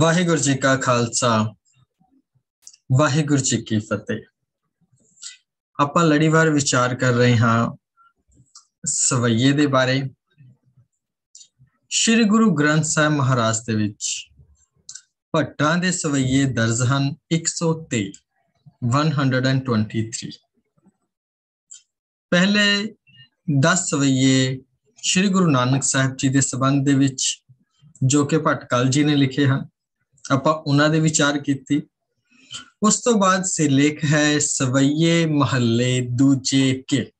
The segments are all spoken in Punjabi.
ਵਾਹਿਗੁਰੂ ਜੀ ਕਾ ਖਾਲਸਾ, ਵਾਹਿਗੁਰੂ ਜੀ ਕੀ ਫਤਿਹ। ਆਪਾਂ ਲੜੀਵਾਰ ਵਿਚਾਰ ਕਰ ਰਹੇ ਹਾਂ ਸਵਈਏ ਦੇ ਬਾਰੇ। ਸ੍ਰੀ ਗੁਰੂ ਗ੍ਰੰਥ ਸਾਹਿਬ ਮਹਾਰਾਜ ਦੇ ਵਿੱਚ ਭੱਟਾਂ ਦੇ ਸਵਈਏ ਦਰਜ ਹਨ 123 123 ਪਹਿਲੇ 10 ਸਵਈਏ ਸ੍ਰੀ ਗੁਰੂ ਨਾਨਕ ਸਾਹਿਬ ਜੀ ਦੇ ਸਬੰਧ ਦੇ ਵਿੱਚ ਜੋ ਕਿ ਭਟਕਲ ਜੀ ਨੇ ਲਿਖੇ ਹਨ। ਆਪਾਂ ਉਹਨਾਂ ਦੇ ਵਿਚਾਰ ਕੀਤੀ। ਉਸ ਤੋਂ ਬਾਅਦ ਸਿਰਲੇਖ ਹੈ, ਸਵਈਏ ਮਹੱਲੇ ਦੂਜੇ ਕੇ।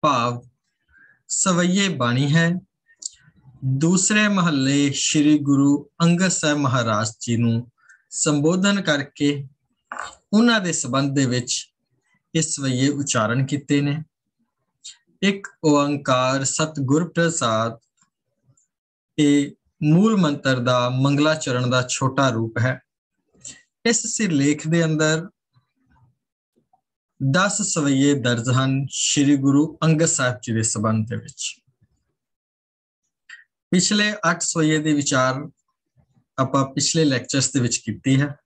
ਭਾਵ, ਸਵਈਏ ਬਾਣੀ ਹੈ, ਦੂਸਰੇ ਮਹੱਲੇ ਸ੍ਰੀ ਗੁਰੂ ਅੰਗਦ ਸਾਹਿਬ ਮਹਾਰਾਜ ਜੀ ਨੂੰ ਸੰਬੋਧਨ ਕਰਕੇ ਉਹਨਾਂ ਦੇ ਸੰਬੰਧ ਦੇ ਵਿੱਚ ਇਸ ਸਵਈਏ ਉਚਾਰਨ ਕੀਤੇ ਨੇ। ਇੱਕ ਓੰਕਾਰ ਸਤਿਗੁਰ ਪ੍ਰਸਾਦ, ਇਹ ਮੂਲ ਮੰਤਰ ਦਾ ਮੰਗਲਾ ਚਰਨ ਦਾ ਛੋਟਾ ਰੂਪ ਹੈ। ਇਸ ਸਿਰਲੇਖ ਦੇ ਅੰਦਰ 10 ਸਵਈਏ ਦਰਜ ਹਨ ਸ੍ਰੀ ਗੁਰੂ ਅੰਗਦ ਸਾਹਿਬ ਜੀ ਦੇ ਸਬੰਧ ਦੇ ਵਿੱਚ। ਪਿਛਲੇ 8 ਸਵਈਏ ਦੇ ਵਿਚਾਰ ਆਪਾਂ ਪਿਛਲੇ ਲੈਕਚਰਸ ਦੇ ਵਿੱਚ ਕੀਤੀ ਹੈ।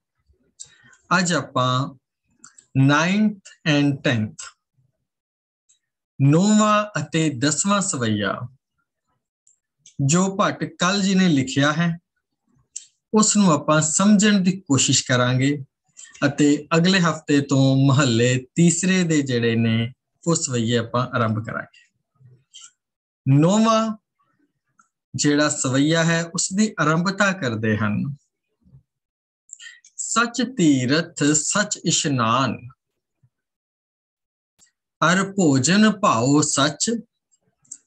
ਅੱਜ ਆਪਾਂ 9th ਐਂਡ 10th ਨੌਵਾਂ ਅਤੇ 10ਵਾਂ ਸਵਈਆ ਜੋ ਭੱਟ ਕੱਲ ਜੀ ਨੇ ਲਿਖਿਆ ਹੈ ਉਸ ਨੂੰ ਆਪਾਂ ਸਮਝਣ ਦੀ ਕੋਸ਼ਿਸ਼ ਕਰਾਂਗੇ ਅਤੇ ਅਗਲੇ ਹਫ਼ਤੇ ਤੋਂ ਮਹੱਲੇ ਤੀਸਰੇ ਦੇ ਜਿਹੜੇ ਨੇ, ਉਸ ਵਈਏ ਆਪਾਂ ਆਰੰਭ ਕਰਾਂਗੇ। ਨੌਵਾਂ ਜਿਹੜਾ ਸਵਈਆ ਹੈ ਉਸ ਦੀ ਆਰੰਭਤਾ ਕਰਦੇ ਹਨ। ਸਚ ਤੀਰਥ, ਸਚ ਇਸ਼ਨਾਨ। ਅਰ ਭੋਜਨ ਭਾਉ ਸਚ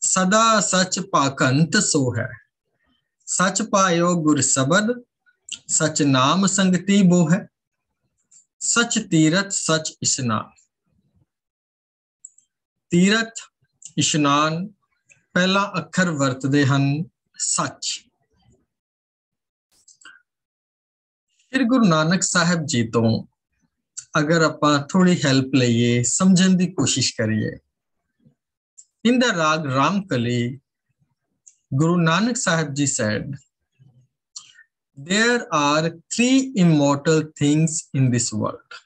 ਸਦਾ ਸੱਚ ਪਾਕੰਤ ਸੋ ਹੈ। ਸੱਚ ਪਾਇਓ ਗੁਰ ਸਬਦ, ਸਚ ਨਾਮ ਸੰਗਤੀ ਬੋ ਹੈ। ਸਚ ਤੀਰਥ, ਸਚ ਇਸ਼ਨਾਨ। ਤੀਰਥ, ਇਸ਼ਨਾਨ ਪਹਿਲਾ ਅੱਖਰ ਵਰਤਦੇ ਹਨ ਸੱਚ। ਸ੍ਰੀ ਗੁਰੂ ਨਾਨਕ ਸਾਹਿਬ ਜੀ ਤੋਂ ਅਗਰ ਆਪਾਂ ਥੋੜੀ ਹੈਲਪ ਲਈਏ, ਸਮਝਣ ਦੀ ਕੋਸ਼ਿਸ਼ ਕਰੀਏ in the rag ramkali guru nanak sahib ji said there are three immortal things in this world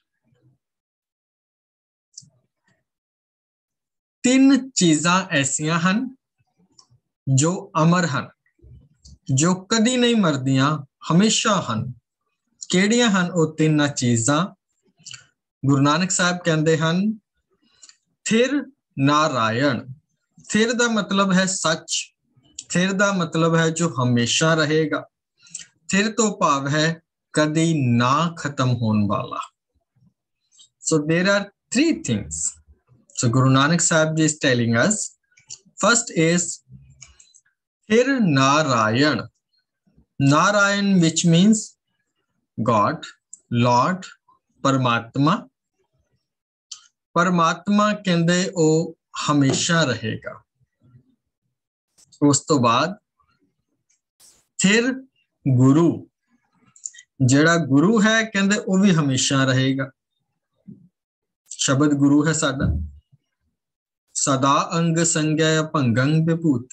ਤਿੰਨ ਚੀਜ਼ਾਂ ਐਸੀਆਂ ਹਨ ਜੋ ਅਮਰ ਹਨ ਜੋ ਕਦੀ ਨਹੀਂ ਮਰਦੀਆਂ ਹਮੇਸ਼ਾ ਹਨ ਕਿਹੜੀਆਂ ਹਨ ਉਹ ਤਿੰਨ ਚੀਜ਼ਾਂ ਗੁਰੂ ਨਾਨਕ ਸਾਹਿਬ ਕਹਿੰਦੇ ਹਨ ਥਿਰ ਨਾਰਾਇਣ ਥਿਰ ਦਾ ਮਤਲਬ ਹੈ ਸੱਚ ਥਿਰ ਦਾ ਮਤਲਬ ਹੈ ਜੋ ਹਮੇਸ਼ਾ ਰਹੇਗਾ ਥਿਰ ਤੋਂ ਭਾਵ ਹੈ ਕਦੀ ਨਾ ਖਤਮ ਹੋਣ ਵਾਲਾ so there are three things so guru nanak sahib ji is telling us first is thir narayan narayan which means god lord ਪਰਮਾਤਮਾ ਪਰਮਾਤਮਾ ਕਹਿੰਦੇ ਉਹ ਹਮੇਸ਼ਾ ਰਹੇਗਾ। ਉਸ ਤੋਂ ਬਾਅਦ ਫਿਰ ਗੁਰੂ। ਜਿਹੜਾ ਗੁਰੂ ਹੈ, ਕਹਿੰਦੇ ਉਹ ਵੀ ਹਮੇਸ਼ਾ ਰਹੇਗਾ। ਸ਼ਬਦ ਗੁਰੂ ਹੈ ਸਾਡਾ। ਸਦਾ ਅੰਗ ਸੰਗਿਆ ਭੰਗੰ ਵਿਭੂਤ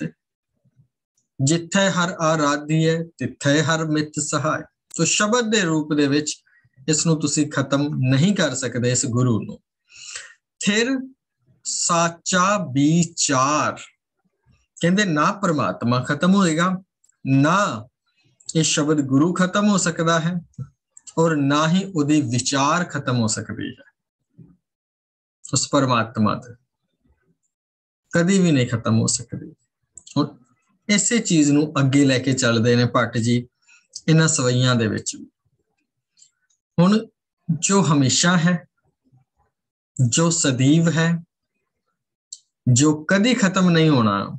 ਜਿੱਥੇ ਹਰ ਆਰਾਧੀ ਹੈ, ਤਿੱਥੇ ਹਰ ਮਿੱਤ ਸਹਾਇ। ਸੋ ਸ਼ਬਦ ਦੇ ਰੂਪ ਦੇ ਵਿੱਚ ਇਸ ਨੂੰ ਤੁਸੀਂ ਖਤਮ ਨਹੀਂ ਕਰ ਸਕਦੇ ਇਸ ਗੁਰੂ ਨੂੰ। ਫਿਰ ਸਾਚਾ ਵਿਚਾਰ। ਕਹਿੰਦੇ ਨਾ ਪਰਮਾਤਮਾ ਖਤਮ ਹੋਏਗਾ, ਨਾ ਇਹ ਸ਼ਬਦ ਗੁਰੂ ਖਤਮ ਹੋ ਸਕਦਾ ਹੈ ਔਰ ਨਾ ਹੀ ਉਹਦੀ ਵਿਚਾਰ ਖਤਮ ਹੋ ਸਕਦੀ ਹੈ। ਉਸ ਪਰਮਾਤਮਾ ਦੇ ਕਦੀ ਵੀ ਨਹੀਂ ਖਤਮ ਹੋ ਸਕਦੀ। ਹੁਣ ਇਸੇ ਚੀਜ਼ ਨੂੰ ਅੱਗੇ ਲੈ ਕੇ ਚੱਲਦੇ ਨੇ ਭੱਟ ਜੀ, ਇਹਨਾਂ ਸਵਈਆਂ ਦੇ ਵਿੱਚ ਹੁਣ ਜੋ ਹਮੇਸ਼ਾ ਹੈ, ਜੋ ਸਦੀਵ ਹੈ ਜੋ ਕਦੀ ਖਤਮ ਨਹੀਂ ਹੋਣਾ,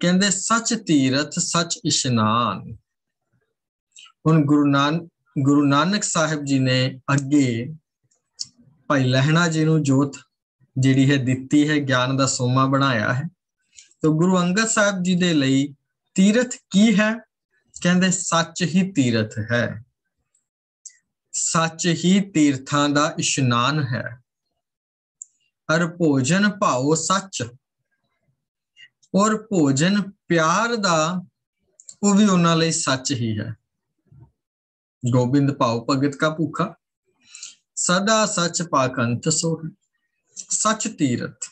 ਕਹਿੰਦੇ ਸੱਚ ਤੀਰਥ, ਸੱਚ ਇਸ਼ਨਾਨ। ਹੁਣ ਗੁਰੂ ਨਾਨਕ ਗੁਰੂ ਨਾਨਕ ਸਾਹਿਬ ਜੀ ਨੇ ਅੱਗੇ ਭਾਈ ਲਹਿਣਾ ਜੀ ਨੂੰ ਜੋਤ ਜਿਹੜੀ ਹੈ ਦਿੱਤੀ ਹੈ, ਗਿਆਨ ਦਾ ਸੋਮਾ ਬਣਾਇਆ ਹੈ। ਤਾਂ ਗੁਰੂ ਅੰਗਦ ਸਾਹਿਬ ਜੀ ਦੇ ਲਈ ਤੀਰਥ ਕੀ ਹੈ? ਕਹਿੰਦੇ ਸੱਚ ਹੀ ਤੀਰਥ ਹੈ। ਸੱਚ ਹੀ ਤੀਰਥਾਂ ਦਾ ਇਸ਼ਨਾਨ ਹੈ। ਹਰ ਭੋਜਨ ਭਾਉ ਸੱਚ। ਔਰ ਭੋਜਨ ਪਿਆਰ ਦਾ, ਉਹ ਵੀ ਉਹਨਾਂ ਲਈ ਸੱਚ ਹੀ ਹੈ। ਗੋਬਿੰਦ ਭਾਉ ਭਗਤ ਕਾ ਭੁੱਖਾ, ਸਦਾ ਸੱਚ ਪਾਕੰਤ ਸੋ ਸੱਚ ਤੀਰਥ।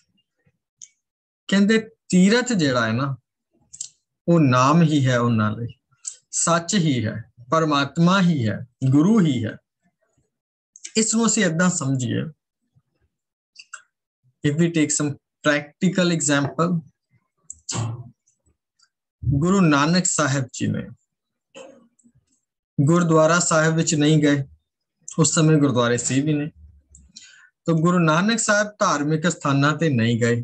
ਕਹਿੰਦੇ ਤੀਰਥ ਜਿਹੜਾ ਹੈ ਨਾ, ਉਹ ਨਾਮ ਹੀ ਹੈ ਉਹਨਾਂ ਲਈ। ਸੱਚ ਹੀ ਹੈ, ਪਰਮਾਤਮਾ ਹੀ ਹੈ, ਗੁਰੂ ਹੀ ਹੈ। ਇਸ ਨੂੰ ਅਸੀਂ ਇਦਾਂ ਸਮਝੀਏ if we take some practical example Guru Nanak Sahib ji ਨੇ ਗੁਰਦੁਆਰਾ ਸਾਹਿਬ ਵਿੱਚ ਨਹੀਂ ਗਏ ਉਸ ਸਮੇਂ ਗੁਰਦੁਆਰੇ ਸੀ ਵੀ ਨੇ ਤਾਂ ਗੁਰੂ ਨਾਨਕ ਸਾਹਿਬ ਧਾਰਮਿਕ ਸਥਾਨਾਂ ਤੇ ਨਹੀਂ ਗਏ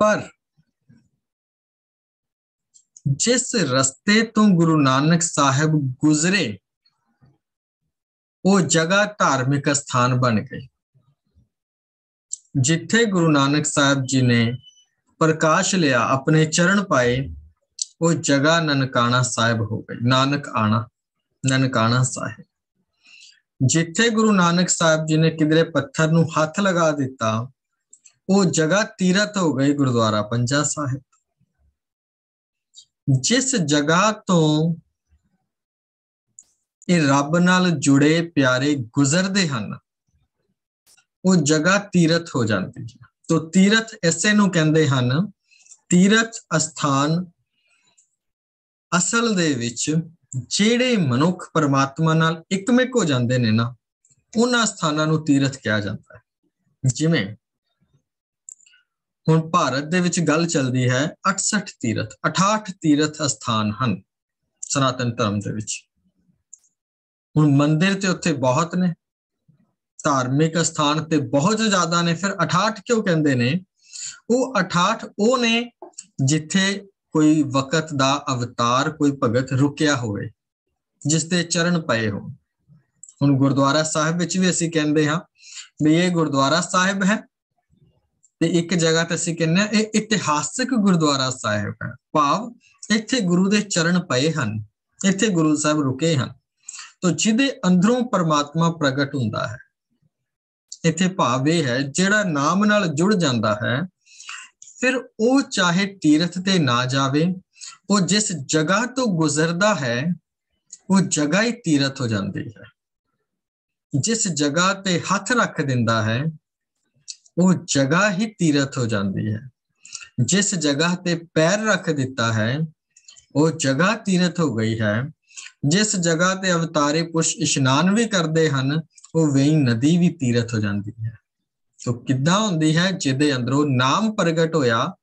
ਪਰ ਜਿਸ ਰਸਤੇ ਤੋਂ ਗੁਰੂ ਨਾਨਕ ਸਾਹਿਬ ਗੁਜ਼ਰੇ ਉਹ ਜਗ੍ਹਾ ਧਾਰਮਿਕ ਸਥਾਨ ਬਣ ਗਈ। ਜਿੱਥੇ ਗੁਰੂ ਨਾਨਕ ਸਾਹਿਬ ਜੀ ਨੇ ਪ੍ਰਕਾਸ਼ ਲਿਆ, ਆਪਣੇ ਚਰਨ ਪਾਏ, ਉਹ ਜਗ੍ਹਾ ਨਨਕਾਣਾ ਸਾਹਿਬ ਹੋ ਗਈ, ਨਾਨਕ ਆਣਾ, ਨਨਕਾਣਾ ਸਾਹਿਬ। ਜਿੱਥੇ ਗੁਰੂ ਨਾਨਕ ਸਾਹਿਬ ਜੀ ਨੇ ਕਿਧਰੇ ਪੱਥਰ ਨੂੰ ਹੱਥ ਲਗਾ ਦਿੱਤਾ, ਉਹ ਜਗ੍ਹਾ ਤੀਰਤ ਹੋ ਗਈ ਗੁਰਦੁਆਰਾ ਪੰਜਾ ਸਾਹਿਬ। ਜਿਸ ਜਗ੍ਹਾ ਤੋਂ ਇਹ ਰੱਬ ਨਾਲ ਜੁੜੇ ਪਿਆਰੇ ਗੁਜ਼ਰਦੇ ਹਨ। ਉਹ ਜਗ੍ਹਾ ਤੀਰਥ ਹੋ ਜਾਂਦੀ ਹੈ। ਤੋ ਤੀਰਥ ਐਸੇ ਨੂੰ ਕਹਿੰਦੇ ਹਨ। ਤੀਰਥ ਅਸਥਾਨ ਅਸਲ ਦੇ ਵਿੱਚ ਜਿਹੜੇ ਮਨੁੱਖ ਪਰਮਾਤਮਾ ਨਾਲ ਇਕਮਿਕ ਹੋ ਜਾਂਦੇ ਨੇ ਨਾ, ਉਹਨਾਂ ਸਥਾਨਾਂ ਨੂੰ ਤੀਰਥ ਕਿਹਾ ਜਾਂਦਾ ਹੈ। ਜਿਵੇਂ ਹੁਣ ਭਾਰਤ ਦੇ ਵਿੱਚ ਗੱਲ ਚੱਲਦੀ ਹੈ 68 ਤੀਰਥ 68 ਤੀਰਥ ਅਸਥਾਨ ਹਨ ਸਨਾਤਨ ਧਰਮ ਦੇ ਵਿੱਚ। ਹੁਣ ਮੰਦਿਰ ਤੇ ਉੱਥੇ ਬਹੁਤ ਨੇ। ਧਾਰਮਿਕ ਸਥਾਨ ਤੇ ਬਹੁਤ ਜ਼ਿਆਦਾ ਨੇ। ਫਿਰ 68 ਕਿਉਂ ਕਹਿੰਦੇ ਨੇ? ਉਹ 68 ਉਹ ਨੇ ਜਿੱਥੇ ਕੋਈ ਵਕਤ ਦਾ ਅਵਤਾਰ, ਕੋਈ ਭਗਤ ਰੁਕਿਆ ਹੋਵੇ, ਜਿਸ ਤੇ ਚਰਨ ਪਏ ਹੋ ਹੁਣ ਗੁਰਦੁਆਰਾ ਸਾਹਿਬ ਵਿੱਚ ਵੀ ਅਸੀਂ ਕਹਿੰਦੇ ਹਾਂ ਵੀ ਇਹ ਗੁਰਦੁਆਰਾ ਸਾਹਿਬ ਹੈ ਤੇ ਇੱਕ ਜਗ੍ਹਾ ਤੇ ਅਸੀਂ ਕਹਿੰਦੇ ਆ ਇਹ ਇਤਿਹਾਸਕ ਗੁਰਦੁਆਰਾ ਸਾਹਿਬ ਹੈ। ਭਾਵ ਇੱਥੇ ਗੁਰੂ ਦੇ ਚਰਨ ਪਏ ਹਨ, ਇੱਥੇ ਗੁਰੂ ਸਾਹਿਬ ਰੁਕੇ ਹਨ। ਤੋ ਜਿਹਦੇ ਅੰਦਰੋਂ ਪਰਮਾਤਮਾ ਪ੍ਰਗਟ ਹੁੰਦਾ ਹੈ, ਇੱਥੇ ਭਾਵ ਇਹ ਹੈ, ਜਿਹੜਾ ਨਾਮ ਨਾਲ ਜੁੜ ਜਾਂਦਾ ਹੈ, ਫਿਰ ਉਹ ਚਾਹੇ ਤੀਰਥ ਤੇ ਨਾ ਜਾਵੇ, ਉਹ ਜਿਸ ਜਗ੍ਹਾ ਤੋਂ ਗੁਜ਼ਰਦਾ ਹੈ, ਉਹ ਜਗ੍ਹਾ ਹੀ ਤੀਰਥ ਹੋ ਜਾਂਦੀ ਹੈ। ਜਿਸ ਜਗ੍ਹਾ ਤੇ ਹੱਥ ਰੱਖ ਦਿੰਦਾ ਹੈ, ਉਹ ਜਗ੍ਹਾ ਹੀ ਤੀਰਥ ਹੋ ਜਾਂਦੀ ਹੈ। ਜਿਸ ਜਗ੍ਹਾ ਤੇ ਪੈਰ ਰੱਖ ਦਿੱਤਾ ਹੈ, ਉਹ ਜਗ੍ਹਾ ਤੀਰਥ ਹੋ ਗਈ ਹੈ ਜਿਸ ਜਗ੍ਹਾ ਤੇ ਅਵਤਾਰੇ ਪੁਰਸ਼ ਇਸ਼ਨਾਨ ਵੀ ਕਰਦੇ ਹਨ, ਉਹ ਵੇਈ ਨਦੀ ਵੀ ਤੀਰਥ ਹੋ ਜਾਂਦੀ ਹੈ। ਤੋ ਕਿੱਦਾਂ ਹੁੰਦੀ ਹੈ ਜਿਹਦੇ ਅੰਦਰੋਂ ਨਾਮ ਪ੍ਰਗਟ ਹੋਇਆ,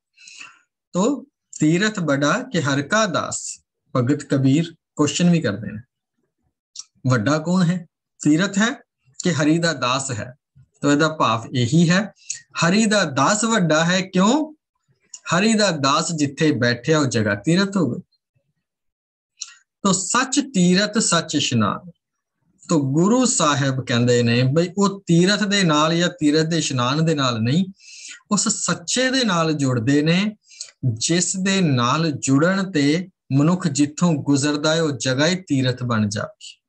ਤੋ ਤੀਰਥ ਬੜਾ ਕਿ ਹਰ ਕਾ ਦਾਸ, ਭਗਤ ਕਬੀਰ ਕੁਐਸਚਨ ਵੀ ਕਰਦੇ ਨੇ। ਵੱਡਾ ਕੌਣ ਹੈ? ਤੀਰਥ ਹੈ ਕਿ ਹਰੀ ਦਾ ਦਾਸ ਹੈ? ਤੋ ਇਹਦਾ ਭਾਵ ਇਹੀ ਹੈ, ਹਰੀ ਦਾ ਦਾਸ ਵੱਡਾ ਹੈ ਕਿਉਂ? ਹਰੀ ਦਾ ਦਾਸ ਜਿੱਥੇ ਬੈਠਿਆ ਉਹ ਜਗ੍ਹਾ ਤੀਰਥ ਹੋ ਗਈ। ਤੋ ਸੱਚ ਤੀਰਥ, ਸੱਚ ਇਸ਼ਨਾਨ। ਤੋ ਗੁਰੂ ਸਾਹਿਬ ਕਹਿੰਦੇ ਨੇ ਬਈ ਉਹ ਤੀਰਥ ਦੇ ਨਾਲ ਜਾਂ ਤੀਰਥ ਦੇ ਇਸ਼ਨਾਨ ਦੇ ਨਾਲ ਨਹੀਂ, ਉਸ ਸੱਚੇ ਦੇ ਨਾਲ ਜੁੜਦੇ ਨੇ, ਜਿਸ ਦੇ ਨਾਲ ਜੁੜਨ ਤੇ ਮਨੁੱਖ ਜਿੱਥੋਂ ਗੁਜ਼ਰਦਾ ਹੈ, ਉਹ ਜਗ੍ਹਾ ਹੀ ਤੀਰਥ ਬਣ ਜਾਵੇ।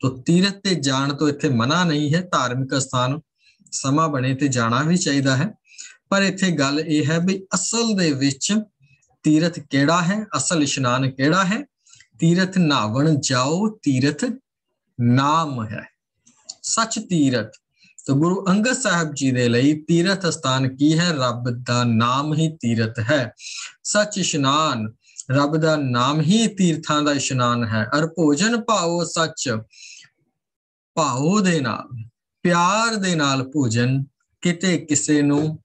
ਤੋ ਤੀਰਥ ਤੇ ਜਾਣ ਤੋਂ ਇੱਥੇ ਮਨਾ ਨਹੀਂ ਹੈ, ਧਾਰਮਿਕ ਸਥਾਨ ਸਮਾਂ ਬਣੇ ਤੇ ਜਾਣਾ ਵੀ ਚਾਹੀਦਾ ਹੈ। ਪਰ ਇੱਥੇ ਗੱਲ ਇਹ ਹੈ ਵੀ ਅਸਲ ਦੇ ਵਿੱਚ ਤੀਰਥ ਕਿਹੜਾ ਹੈ, ਅਸਲ ਇਸ਼ਨਾਨ ਕਿਹੜਾ ਹੈ ਤੀਰਥ ਨਾਵਣ ਜਾਓ, ਤੀਰਥ ਨਾਮ ਹੈ। ਸੱਚ ਤੀਰਥ। ਤਾਂ ਗੁਰੂ ਅੰਗਦ ਸਾਹਿਬ ਜੀ ਦੇ ਲਈ ਤੀਰਥ ਸਥਾਨ ਕੀ ਹੈ? ਰੱਬ ਦਾ ਨਾਮ ਹੀ ਤੀਰਥ ਹੈ। ਸੱਚ ਇਸ਼ਨਾਨ। ਰੱਬ ਦਾ ਨਾਮ ਹੀ ਤੀਰਥਾਂ ਦਾ ਇਸ਼ਨਾਨ ਹੈ। ਅਰ ਭੋਜਨ ਭਾਓ ਸੱਚ। ਭਾਓ ਦੇ ਨਾਲ। ਪਿਆਰ ਦੇ ਨਾਲ ਭੋਜਨ ਕਿਤੇ ਕਿਸੇ ਨੂੰ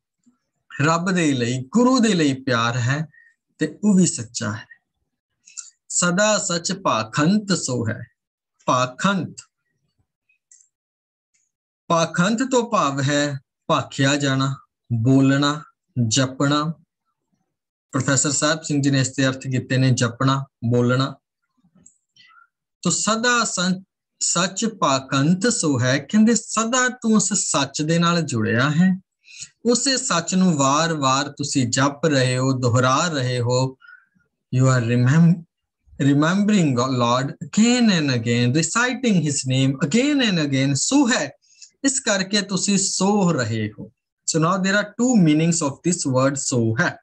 ਰੱਬ ਦੇ ਲਈ, ਗੁਰੂ ਦੇ ਲਈ ਪਿਆਰ ਹੈ ਤੇ ਉਹ ਵੀ ਸੱਚਾ ਹੈ। ਸਦਾ ਸੱਚ ਪਾਖੰਤ ਸੋ ਹੈ। ਪਾਖੰਤ। ਪਾਖੰਤ ਤੋਂ ਭਾਵ ਹੈ ਭਾਖਿਆ ਜਾਣਾ, ਬੋਲਣਾ, ਜਪਣਾ। ਪ੍ਰੋਫੈਸਰ ਸਾਹਿਬ ਸਿੰਘ ਜੀ ਨੇ ਇਸ ਤੇ ਅਰਥ ਕੀਤੇ ਨੇ ਜਪਣਾ, ਬੋਲਣਾ। ਤੋ ਸਦਾ ਸੱਚ ਪਾਕੰਤ ਸੋ ਹੈ, ਕਹਿੰਦੇ ਸਦਾ ਤੂੰ ਉਸ ਸੱਚ ਦੇ ਨਾਲ ਜੁੜਿਆ ਹੈ। ਉਸੇ ਸੱਚ ਨੂੰ ਵਾਰ-ਵਾਰ ਤੁਸੀਂ ਜਪ ਰਹੇ ਹੋ, ਦੁਹਰਾ ਰਹੇ ਹੋ। You are remembering Lord again and again reciting his name again and again ਸੋ ਹੈ ਇਸ ਕਰਕੇ ਤੁਸੀਂ ਸੋ ਰਹੇ ਹੋ so now there are two meanings of this word so ਹੈ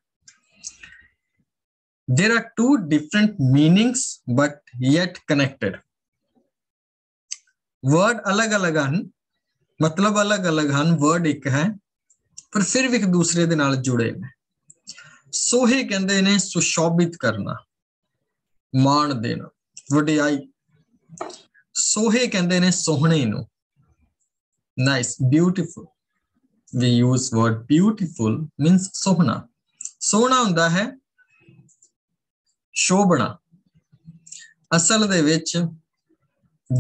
there are two different meanings but yet connected word ਅਲੱਗ-ਅਲੱਗ ਹਨ ਮਤਲਬ ਅਲੱਗ-ਅਲੱਗ ਹਨ word ਇੱਕ ਹੈ ਪਰ ਫਿਰ ਵੀ ਇੱਕ ਦੂਸਰੇ ਦੇ ਨਾਲ ਜੁੜੇ ਨੇ ਸੋਹੇ ਕਹਿੰਦੇ ਨੇ ਸੁਸ਼ੋਭਿਤ ਕਰਨਾ ਮਾਣ ਦੇਣਾ। ਵਡਿਆਈ, ਸੋਹੇ ਕਹਿੰਦੇ ਨੇ ਸੋਹਣੇ ਨੂੰ। Nice beautiful we use word beautiful means ਸੋਹਣਾ। ਸੋਹਣਾ ਹੁੰਦਾ ਹੈ ਸ਼ੋਭਣਾ। ਅਸਲ ਦੇ ਵਿੱਚ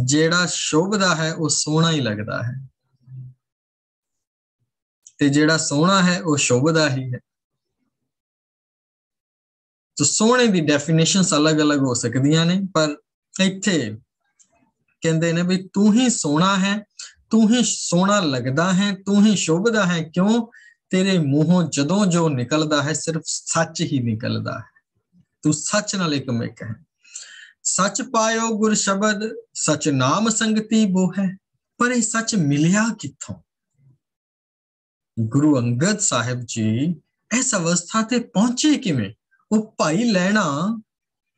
ਜਿਹੜਾ ਸ਼ੋਭਦਾ ਹੈ, ਉਹ ਸੋਹਣਾ ਹੀ ਲੱਗਦਾ ਹੈ। ਤੇ ਜਿਹੜਾ ਸੋਹਣਾ ਹੈ, ਉਹ ਸ਼ੋਭਦਾ ਹੀ ਹੈ। ਤੋ ਸੋਹਣੇ ਦੀ ਡੈਫੀਨੇਸ਼ਨਸ ਅਲੱਗ-ਅਲੱਗ ਹੋ ਸਕਦੀਆਂ ਨੇ, ਪਰ ਇੱਥੇ ਕਹਿੰਦੇ ਨੇ ਵੀ ਤੂੰ ਹੀ ਸੋਹਣਾ ਹੈ, ਤੂੰ ਹੀ ਸੋਹਣਾ ਲੱਗਦਾ ਹੈ, ਤੂੰ ਹੀ ਸ਼ੋਭਦਾ ਹੈ, ਕਿਉਂ? ਤੇਰੇ ਮੂੰਹੋਂ ਜਦੋਂ ਜੋ ਨਿਕਲਦਾ ਹੈ, ਸਿਰਫ ਸੱਚ ਹੀ ਨਿਕਲਦਾ ਹੈ। ਤੂੰ ਸੱਚ ਨਾਲ ਇੱਕ ਮਿਕ ਹੈ। ਸੱਚ ਪਾਇਓ ਗੁਰ ਸ਼ਬਦ, ਸਚ ਨਾਮ ਸੰਗਤੀ ਬੋ ਹੈ, ਪਰ ਇਹ ਸੱਚ ਮਿਲਿਆ ਕਿੱਥੋਂ? ਗੁਰੂ ਅੰਗਦ ਸਾਹਿਬ ਜੀ ਇਸ ਅਵਸਥਾ ਤੇ ਪਹੁੰਚੇ ਕਿਵੇਂ? ਉਹ ਭਾਈ ਲੈਣਾ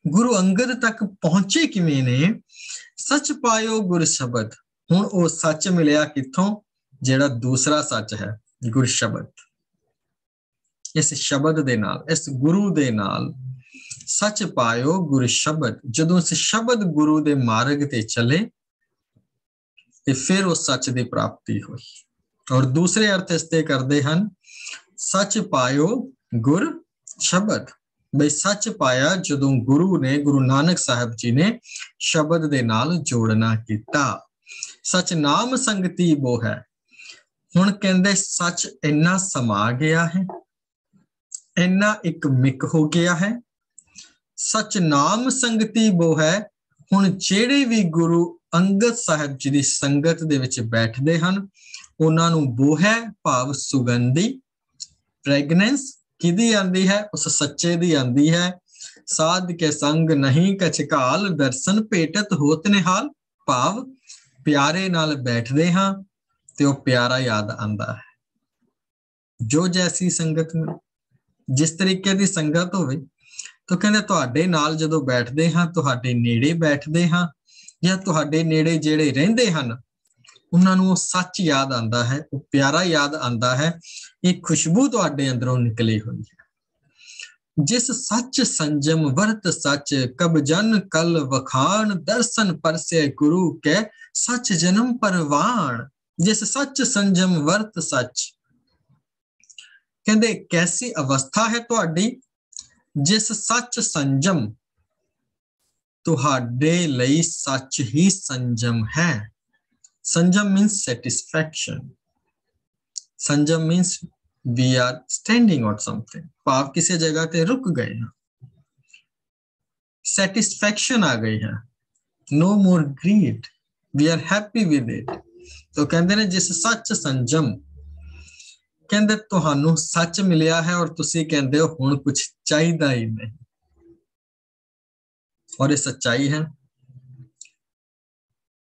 ਗੁਰੂ ਅੰਗਦ ਤੱਕ ਪਹੁੰਚੇ ਕਿਵੇਂ ਨੇ? ਸੱਚ ਪਾਇਓ ਗੁਰ ਸ਼ਬਦ। ਹੁਣ ਉਹ ਸੱਚ ਮਿਲਿਆ ਕਿੱਥੋਂ? ਜਿਹੜਾ ਦੂਸਰਾ ਸੱਚ ਹੈ, ਗੁਰ ਸ਼ਬਦ। ਇਸ ਸ਼ਬਦ ਦੇ ਨਾਲ, ਇਸ ਗੁਰੂ ਦੇ ਨਾਲ ਸੱਚ ਪਾਇਓ ਗੁਰ ਸ਼ਬਦ। ਜਦੋਂ ਇਸ ਸ਼ਬਦ ਗੁਰੂ ਦੇ ਮਾਰਗ ਤੇ ਚੱਲੇ, ਤੇ ਫਿਰ ਉਹ ਸੱਚ ਦੀ ਪ੍ਰਾਪਤੀ ਹੋਈ। ਔਰ ਦੂਸਰੇ ਅਰਥ ਇਸ ਤੇ ਕਰਦੇ ਹਨ, ਸੱਚ ਪਾਇਓ ਗੁਰ ਸ਼ਬਦ। ਬਈ ਸੱਚ ਪਾਇਆ ਜਦੋਂ ਗੁਰੂ ਨੇ, ਗੁਰੂ ਨਾਨਕ ਸਾਹਿਬ ਜੀ ਨੇ ਸ਼ਬਦ ਦੇ ਨਾਲ ਜੋੜਨਾ ਕੀਤਾ। ਸੱਚ ਨਾਮ ਸੰਗਤੀ ਬੋ ਹੈ। ਹੁਣ ਕਹਿੰਦੇ ਸੱਚ ਇੰਨਾ ਸਮਾ ਗਿਆ ਹੈ, ਇੰਨਾ ਇੱਕ ਮਿਕ ਹੋ ਗਿਆ ਹੈ। ਸੱਚ ਨਾਮ ਸੰਗਤੀ ਬੋ ਹੈ। ਹੁਣ ਜਿਹੜੇ ਵੀ ਗੁਰੂ ਅੰਗਦ ਸਾਹਿਬ ਜੀ ਦੀ ਸੰਗਤ ਦੇ ਵਿੱਚ ਬੈਠਦੇ ਹਨ, ਉਹਨਾਂ ਨੂੰ ਬੋ ਹੈ ਭਾਵ ਸੁਗੰਧੀ ਪ੍ਰੈਗਨੈਂਸ ਕਿਦੀ ਆਂਦੀ ਹੈ? ਉਸ ਸੱਚੇ ਦੀ ਆਂਦੀ ਹੈ। ਸਾਧ ਕੇ ਸੰਗ ਨਹੀਂ ਕਛਕਾਲ ਦਰਸ਼ਨ ਭੇਟਤ ਹੋਤ ਨਿਹਾਲ। ਭਾਵ, ਪਿਆਰੇ ਨਾਲ ਬੈਠਦੇ ਹਾਂ, ਤੇ ਉਹ ਪਿਆਰਾ ਯਾਦ ਆਂਦਾ ਹੈ। ਜੋ ਜੈਸੀ ਸੰਗਤ ਨੂੰ, ਜਿਸ ਤਰੀਕੇ ਦੀ ਸੰਗਤ ਹੋਵੇ, ਤਾਂ ਕਹਿੰਦੇ, ਤੁਹਾਡੇ ਨਾਲ ਜਦੋਂ ਬੈਠਦੇ ਹਾਂ, ਤੁਹਾਡੇ ਨੇੜੇ ਬੈਠਦੇ ਹਾਂ, ਜਾਂ ਤੁਹਾਡੇ ਨੇੜੇ ਜਿਹੜੇ ਰਹਿੰਦੇ ਹਨ ਉਹਨਾਂ ਨੂੰ ਉਹ ਸੱਚ ਯਾਦ ਆਂਦਾ ਹੈ, ਉਹ ਪਿਆਰਾ ਯਾਦ ਆਂਦਾ ਹੈ, ਇਹ ਖੁਸ਼ਬੂ ਤੁਹਾਡੇ ਅੰਦਰੋਂ ਨਿਕਲੀ ਹੋਈ ਹੈ। ਜਿਸ ਸੱਚ ਸੰਜਮ ਵਰਤ ਸੱਚ, ਕਬ ਜਨ ਕਲ ਵਖਾਨ ਦਰਸ਼ਨ ਪਰਸੇ ਗੁਰੂ ਕੇ, ਸੱਚ ਜਨਮ ਪਰਵਾਨ ਜਿਸ ਸੱਚ ਸੰਜਮ ਵਰਤ ਸੱਚ। ਕਹਿੰਦੇ, ਕੈਸੀ ਅਵਸਥਾ ਹੈ ਤੁਹਾਡੀ? ਜਿਸ ਸੱਚ ਸੰਜਮ, ਤੁਹਾਡੇ ਲਈ ਸੱਚ ਹੀ ਸੰਜਮ ਹੈ। ਸੰਜਮ means satisfaction Sanjam means we are standing on something ਭਾਵ ਕਿਸੇ ਜਗ੍ਹਾ ਤੇ ਰੁਕ ਗਏ ਹਾਂ satisfaction ਆ ਗਈ ਹੈ no more greed we are happy with it ਤੋ ਕਹਿੰਦੇ ਨੇ ਜਿਸ ਸੱਚ ਸੰਜਮ ਕਹਿੰਦੇ ਤੁਹਾਨੂੰ ਸੱਚ ਮਿਲਿਆ ਹੈ ਔਰ ਤੁਸੀਂ ਕਹਿੰਦੇ ਹੋ ਹੁਣ ਕੁਝ ਚਾਹੀਦਾ ਹੀ ਨਹੀਂ ਔਰ ਇਹ ਸੱਚਾਈ ਹੈ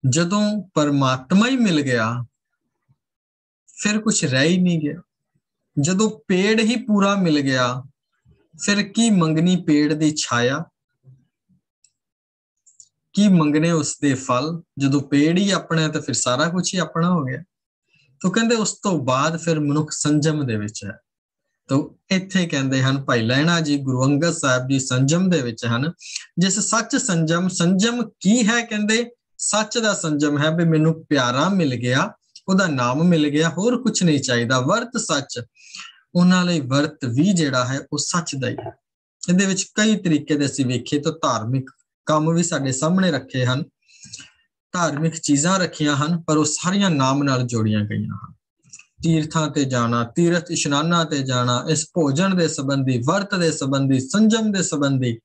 ਜਦੋਂ ਪਰਮਾਤਮਾ ਹੀ ਮਿਲ ਗਿਆ, ਫਿਰ ਕੁਝ ਰਹਿ ਹੀ ਨਹੀਂ ਗਿਆ। ਜਦੋਂ ਪੇੜ ਹੀ ਪੂਰਾ ਮਿਲ ਗਿਆ, ਫਿਰ ਕੀ ਮੰਗਣੀ ਪੇੜ ਦੀ ਛਾਇਆ? ਕੀ ਮੰਗਣੇ ਉਸ ਦੇ ਫਲ? ਜਦੋਂ ਪੇੜ ਹੀ ਆਪਣਾ ਤਾਂ ਫਿਰ ਸਾਰਾ ਕੁਝ ਹੀ ਆਪਣਾ ਹੋ ਗਿਆ। ਤੋ ਕਹਿੰਦੇ ਉਸ ਤੋਂ ਬਾਅਦ ਫਿਰ ਮਨੁੱਖ ਸੰਜਮ ਦੇ ਵਿੱਚ ਹੈ। ਤੋ ਇੱਥੇ ਕਹਿੰਦੇ ਹਨ, ਭਾਈ ਲੈਣਾ ਜੀ, ਗੁਰੂ ਅੰਗਦ ਸਾਹਿਬ ਜੀ ਸੰਜਮ ਦੇ ਵਿੱਚ ਹਨ। ਜਿਸ ਸੱਚ ਸੰਜਮ ਸੰਜਮ ਕੀ ਹੈ ਕਹਿੰਦੇ? ਸੱਚ ਦਾ ਸੰਜਮ ਹੈ ਵੀ ਮੈਨੂੰ ਪਿਆਰਾ ਮਿਲ ਗਿਆ, ਉਹਦਾ ਨਾਮ ਮਿਲ ਗਿਆ, ਹੋਰ ਕੁਝ ਨਹੀਂ ਚਾਹੀਦਾ। ਵਰਤ ਸੱਚ, ਉਹਨਾਂ ਲਈ ਵਰਤ ਵੀ ਜਿਹੜਾ ਹੈ ਉਹ ਸੱਚ ਦਾ ਹੀ ਹੈ। ਇਹਦੇ ਵਿੱਚ ਕਈ ਤਰੀਕੇ ਦੇ ਅਸੀਂ ਵੇਖੇ ਤਾਂ ਧਾਰਮਿਕ ਕੰਮ ਵੀ ਸਾਡੇ ਸਾਹਮਣੇ ਰੱਖੇ ਹਨ, ਧਾਰਮਿਕ ਚੀਜ਼ਾਂ ਰੱਖੀਆਂ ਹਨ, ਪਰ ਉਹ ਸਾਰੀਆਂ ਨਾਮ ਨਾਲ ਜੋੜੀਆਂ ਗਈਆਂ ਹਨ। ਤੀਰਥਾਂ ਤੇ ਜਾਣਾ, ਤੀਰਥ ਇਸ਼ਨਾਨਾਂ ਤੇ ਜਾਣਾ, ਇਸ ਭੋਜਨ ਦੇ ਸੰਬੰਧੀ, ਵਰਤ ਦੇ ਸੰਬੰਧੀ, ਸੰਜਮ ਦੇ ਸੰਬੰਧੀ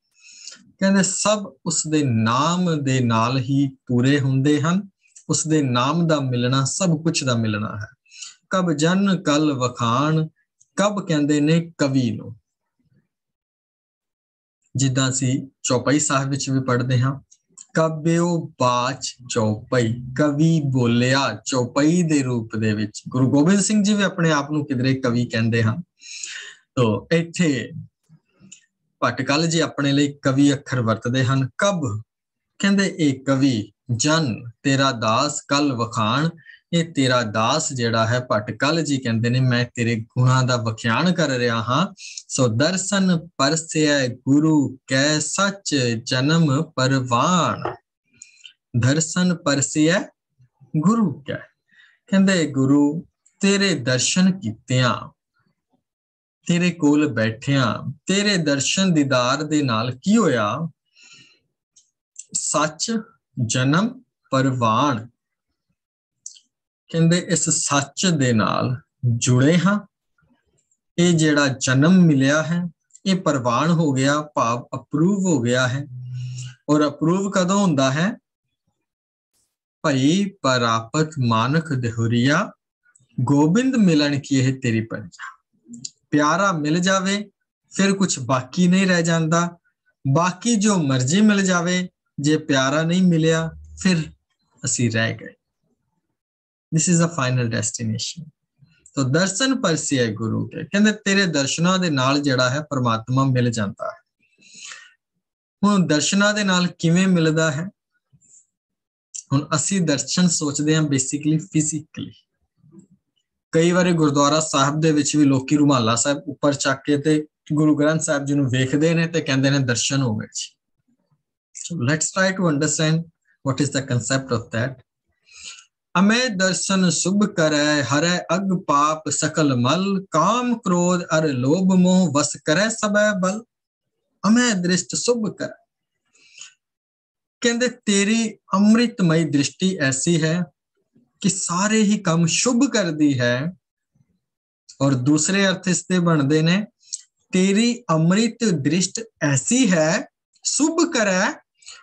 ਕਹਿੰਦੇ ਸਭ ਉਸ ਦੇ ਨਾਮ ਦੇ ਨਾਲ ਹੀ ਪੂਰੇ ਹੁੰਦੇ ਹਨ। ਉਸ ਦੇ ਨਾਮ ਦਾ ਮਿਲਣਾ ਸਭ ਕੁਝ ਦਾ ਮਿਲਣਾ ਹੈ। ਕਬ ਜਨ ਕਲ ਵਖਾਣ, ਕਬ ਕਹਿੰਦੇ ਨੇ ਕਵੀ ਨੂੰ। ਜਿੱਦਾਂ ਸੀ ਚੌਪਈ ਸਾਹਿਬ ਵਿੱਚ ਵੀ ਪੜ੍ਹਦੇ ਹਾਂ ਕਬਿਓ ਬਾਚ ਚੌਪਈ, ਕਵੀ ਬੋਲਿਆ ਚੌਪਈ ਦੇ ਰੂਪ ਦੇ ਵਿੱਚ। ਗੁਰੂ ਗੋਬਿੰਦ ਸਿੰਘ ਜੀ ਵੀ ਆਪਣੇ ਆਪ ਨੂੰ ਕਿਧਰੇ ਕਵੀ ਕਹਿੰਦੇ ਹਨ। ਤੋ ਇੱਥੇ ਭਟਕਲ ਜੀ ਆਪਣੇ ਲਈ ਕਵੀ ਅੱਖਰ ਵਰਤਦੇ ਹਨ। ਕਬ? ਕਹਿੰਦੇ, ਇਹ ਕਵੀ ਜਨ, ਤੇਰਾ ਦਾਸ ਕਲ ਵਖਾਣ। ਇਹ ਤੇਰਾ ਦਾਸ ਜਿਹੜਾ ਹੈ ਭਟਕਲ ਜੀ, ਕਹਿੰਦੇ ਨੇ। ਮੈਂ ਤੇਰੇ ਗੁਣਾਂ ਦਾ ਵਖਿਆਣ ਕਰ ਰਿਹਾ ਹਾਂ। ਸੋ ਦਰਸ਼ਨ ਪਰਸਿਆ ਗੁਰੂ ਕੈ ਸੱਚ ਜਨਮ ਪਰਵਾਨ ਦਰਸ਼ਨ ਪਰਸਿਆ ਗੁਰੂ ਕੈ। ਕਹਿੰਦੇ, ਗੁਰੂ, ਤੇਰੇ ਦਰਸ਼ਨ ਕੀਤਿਆਂ ਤੇਰੇ ਕੋਲ ਬੈਠਿਆਂ, ਤੇਰੇ ਦਰਸ਼ਨ ਦੀਦਾਰ ਦੇ ਨਾਲ ਕੀ ਹੋਇਆ? ਸੱਚ ਜਨਮ ਪਰਵਾਨ ਕਹਿੰਦੇ ਇਸ ਸੱਚ ਦੇ ਨਾਲ ਜੁੜੇ ਹਾਂ। ਇਹ ਜਿਹੜਾ ਜਨਮ ਮਿਲਿਆ ਹੈ, ਇਹ ਪ੍ਰਵਾਨ ਹੋ ਗਿਆ, ਭਾਵ ਅਪਰੂਵ ਹੋ ਗਿਆ ਹੈ। ਔਰ ਅਪਰੂਵ ਕਦੋਂ ਹੁੰਦਾ ਹੈ? ਭਈ ਪ੍ਰਾਪਤ ਮਾਨਕ ਦੇਹੁਰੀਆ, ਗੋਬਿੰਦ ਮਿਲਣ ਕੀ ਇਹ ਤੇਰੀ ਪੰਜਾ ਪਿਆਰਾ ਮਿਲ ਜਾਵੇ, ਫਿਰ ਕੁਝ ਬਾਕੀ ਨਹੀਂ ਰਹਿ ਜਾਂਦਾ। ਬਾਕੀ ਜੋ ਮਰਜ਼ੀ ਮਿਲ ਜਾਵੇ, ਜੇ ਪਿਆਰਾ ਨਹੀਂ ਮਿਲਿਆ, ਫਿਰ ਅਸੀਂ ਰਹਿ ਗਏ। This is a final destination. ਤੋ ਦਰਸ਼ਨ ਪਰਸੀ ਹੈ ਗੁਰੂ ਕੇ। ਕਹਿੰਦੇ, ਤੇਰੇ ਦਰਸ਼ਨਾਂ ਦੇ ਨਾਲ ਜਿਹੜਾ ਹੈ, ਪਰਮਾਤਮਾ ਮਿਲ ਜਾਂਦਾ ਹੈ। ਹੁਣ ਦਰਸ਼ਨਾਂ ਦੇ ਨਾਲ ਕਿਵੇਂ ਮਿਲਦਾ ਹੈ? ਹੁਣ ਅਸੀਂ ਦਰਸ਼ਨ ਸੋਚਦੇ ਹਾਂ ਬੇਸਿਕਲੀ ਫਿਜ਼ੀਕਲੀ ਕਈ ਵਾਰੀ ਗੁਰਦੁਆਰਾ ਸਾਹਿਬ ਦੇ ਵਿੱਚ ਵੀ ਲੋਕੀ ਰੁਮਾਲਾ ਸਾਹਿਬ ਉੱਪਰ ਚੱਕ ਕੇ ਤੇ ਗੁਰੂ ਗ੍ਰੰਥ ਸਾਹਿਬ ਜੀ ਨੂੰ ਵੇਖਦੇ ਨੇ ਤੇ ਕਹਿੰਦੇ ਨੇ ਦਰਸ਼ਨ ਹੋ ਗਏ ਜੀ। So let's try to understand what is the concept of that. ਅਮੈ ਦਰਸ਼ਨ ਸੁਭ ਕਰੈ, ਹਰੈ ਅਗ ਪਾਪ ਸਕਲ ਮਲ, ਕਾਮ ਕ੍ਰੋਧ ਅਰ ਲੋਭ ਮੋਹ ਵਸ ਕਰੈ ਸਬੈ ਬਲ। ਅਮੈ ਦ੍ਰਿਸ਼ਟ ਸੁਭ ਕਰੈ। ਕਹਿੰਦੇ, ਤੇਰੀ ਅੰਮ੍ਰਿਤਮਈ ਦ੍ਰਿਸ਼ਟੀ ਐਸੀ ਹੈ ਕਿ ਸਾਰੇ ਹੀ ਕੰਮ ਸ਼ੁਭ ਕਰਦੀ ਹੈ ਔਰ ਦੂਸਰੇ ਅਰਥ ਇਸ ਦੇ ਬਣਦੇ ਨੇ, ਤੇਰੀ ਅੰਮ੍ਰਿਤ ਦ੍ਰਿਸ਼ਟ ਐਸੀ ਹੈ, ਸੁਭ ਕਰੈ,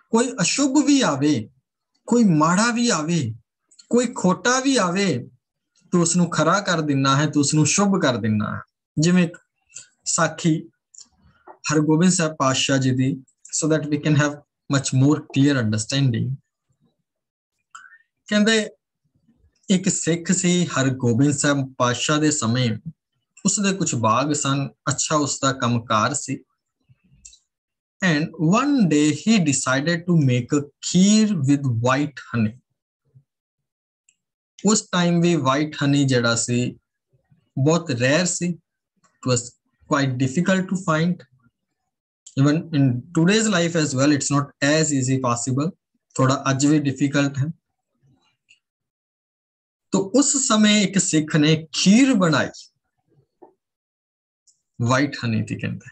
ਕੋਈ ਅਸ਼ੁਭ ਵੀ ਆਵੇ, ਕੋਈ ਮਾੜਾ ਵੀ ਆਵੇ, ਕੋਈ ਖੋਟਾ ਵੀ ਆਵੇ, ਤੂੰ ਉਸ ਨੂੰ ਖਰਾ ਕਰ ਦਿੰਨਾ ਹੈ, ਤੂੰ ਉਸ ਨੂੰ ਸ਼ੁਭ ਕਰ ਦਿੰਨਾ ਹੈ। ਜਿਵੇਂ ਸਾਖੀ ਹਰਗੋਬਿੰਦ ਸਾਹਿਬ ਪਾਤਸ਼ਾਹ ਜੀ ਦੀ, so that we can have much more clear understanding ਕਹਿੰਦੇ ਇੱਕ ਸਿੱਖ ਸੀ ਹਰਗੋਬਿੰਦ ਸਾਹਿਬ ਪਾਤਸ਼ਾਹ ਦੇ ਸਮੇਂ ਉਸ ਦੇ ਕੁਝ ਬਾਗ ਸਨ ਅੱਛਾ ਉਸ ਦਾ ਕੰਮਕਾਰ ਸੀ and one day he decided to make a kheer with white honey ਉਸ ਟਾਈਮ ਵੀ ਵਾਈਟ ਹਨੀ ਜਿਹੜਾ ਸੀ ਬਹੁਤ rare C it was quite difficult to find even in today's life as well it's not as easy possible ਥੋੜਾ ਅੱਜ ਵੀ ਡਿਫਿਕਲਟ ਹੈ तो उस समय एक सिख ने खीर बनाई ਵਾਈਟ ਹਨੀ ਦੀ ਕਹਿੰਦਾ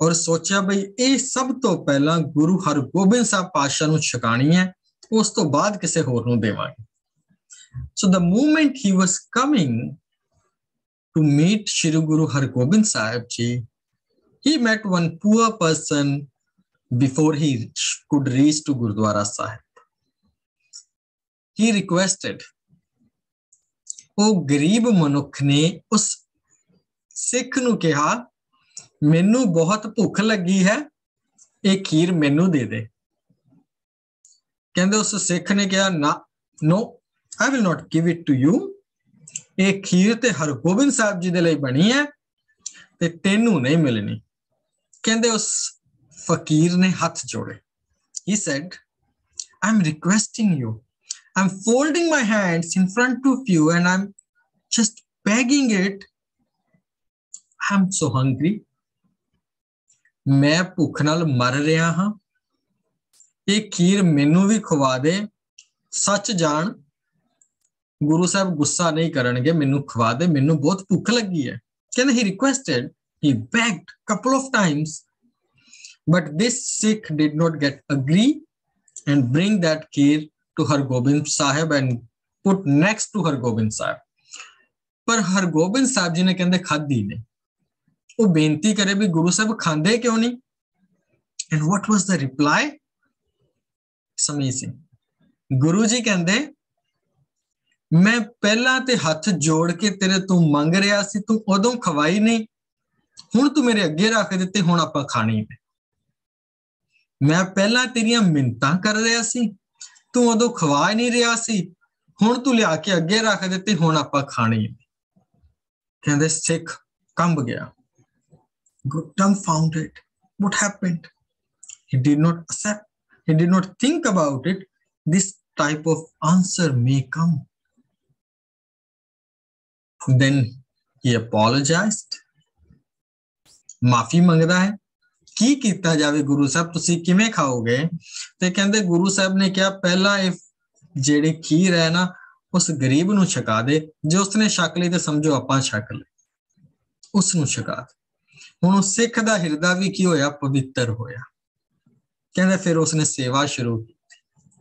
ਔਰ ਸੋਚਿਆ ਬਈ ਇਹ ਸਭ ਤੋਂ ਪਹਿਲਾਂ ਗੁਰੂ ਹਰਗੋਬਿੰਦ ਸਾਹਿਬ ਪਾਤਸ਼ਾਹ ਨੂੰ ਛਕਾਣੀ ਹੈ ਉਸ ਤੋਂ ਬਾਅਦ ਕਿਸੇ ਹੋਰ ਨੂੰ ਦੇਵਾਂਗੇ So the moment he was coming to meet Shri Guru Hargobind Sahib Ji, he met one poor person before he could reach to Gurdwara Sahib. He requested, ਉਹ ਗਰੀਬ ਮਨੁੱਖ ਨੇ ਉਸ ਸਿੱਖ ਨੂੰ ਕਿਹਾ, ਮੈਨੂੰ ਬਹੁਤ ਭੁੱਖ ਲੱਗੀ ਹੈ, ਇਹ ਖੀਰ ਮੈਨੂੰ ਦੇ ਦੇ। ਕਹਿੰਦੇ ਉਸ ਸਿੱਖ ਨੇ ਕਿਹਾ, ਨਾ no I will not give it to you ਇਹ ਖੀਰ ਤੇ ਹਰਗੋਬਿੰਦ ਸਾਹਿਬ ਜੀ ਦੇ ਲਈ ਬਣੀ ਹੈ ਤੇ ਤੈਨੂੰ ਨਹੀਂ ਮਿਲਣੀ। ਕਹਿੰਦੇ ਉਸ ਫਕੀਰ ਨੇ ਹੱਥ ਜੋੜੇ। He I am requesting you i'm folding my hands in front of you and i'm just begging it i'm so hungry ਮੈਂ ਭੁੱਖ ਨਾਲ ਮਰ ਰਿਹਾ ਹਾਂ ਇਹ ਖੀਰ ਮੈਨੂੰ ਵੀ ਖਵਾ ਦੇ ਸੱਚ ਜਾਣ ਗੁਰੂ ਸਾਹਿਬ ਗੁੱਸਾ ਨਹੀਂ ਕਰਨਗੇ ਮੈਨੂੰ ਖਵਾ ਦੇ ਮੈਨੂੰ ਬਹੁਤ ਭੁੱਖ ਲੱਗੀ ਹੈ ਕਹਿੰਦੇ ਹੀ requested he begged couple of times but this sikh did not get agree and bring that kheer to hargobind sahib and put next to hargobind sahib ਪਰ ਹਰਗੋਬਿੰਦ ਸਾਹਿਬ ਜੀ ਨੇ ਕਹਿੰਦੇ ਖਾਦੀ ਨੇ ਉਹ ਬੇਨਤੀ ਕਰੇ ਵੀ ਗੁਰੂ ਸਾਹਿਬ ਖਾਂਦੇ ਕਿਉਂ ਨਹੀਂ? And what was the reply? ਸਮੇਸੀ ਗੁਰੂ ਜੀ ਕਹਿੰਦੇ, ਮੈਂ ਪਹਿਲਾਂ ਤੇ ਹੱਥ ਜੋੜ ਕੇ ਤੇਰੇ ਤੋਂ ਮੰਗ ਰਿਹਾ ਸੀ, ਤੂੰ ਉਦੋਂ ਖਵਾਈ ਨਹੀਂ। ਹੁਣ ਤੂੰ ਮੇਰੇ ਅੱਗੇ ਰੱਖ ਦਿੱਤੇ, ਹੁਣ ਆਪਾਂ ਖਾਣੀ ਹੈ ਮੈਂ ਪਹਿਲਾਂ ਤੇਰੀਆਂ ਮਿੰਤਾਂ ਕਰ ਰਿਹਾ ਸੀ ਤੂੰ ਉਦੋਂ ਖਵਾ ਨਹੀਂ ਰਿਹਾ ਸੀ ਹੁਣ ਤੂੰ ਲਿਆ ਕੇ ਅੱਗੇ ਰੱਖ ਦਿੱਤੇ ਹੁਣ ਆਪਾਂ ਖਾਣੀ ਹੈ ਕਹਿੰਦੇ ਸਿੱਖ ਕੰਬ ਗਿਆ dumbfounded what happened he did not accept he did not think about it this type of answer may come then he apologized ਮਾਫੀ ਮੰਗਦਾ ਹੈ ਕੀ ਕੀਤਾ ਜਾਵੇ ਗੁਰੂ ਸਾਹਿਬ? ਤੁਸੀਂ ਕਿਵੇਂ ਖਾਓਗੇ? ਤੇ ਕਹਿੰਦੇ ਗੁਰੂ ਸਾਹਿਬ ਨੇ ਕਿਹਾ, ਪਹਿਲਾਂ ਇਹ ਜਿਹੜੀ ਖੀਰ ਹੈ ਨਾ, ਉਸ ਗਰੀਬ ਨੂੰ ਛਕਾ ਦੇ, ਜੇ ਉਸਨੇ ਛਕ ਲਈ ਤੇ ਸਮਝੋ ਆਪਾਂ ਛਕ ਲਈ ਉਸ ਨੂੰ ਛਕਾ ਦੇ। ਹੁਣ ਸਿੱਖ ਦਾ ਹਿਰਦਾ ਵੀ ਕੀ ਹੋਇਆ? ਪਵਿੱਤਰ ਹੋਇਆ। ਕਹਿੰਦੇ ਫਿਰ ਉਸਨੇ ਸੇਵਾ ਸ਼ੁਰੂ ਕੀਤੀ।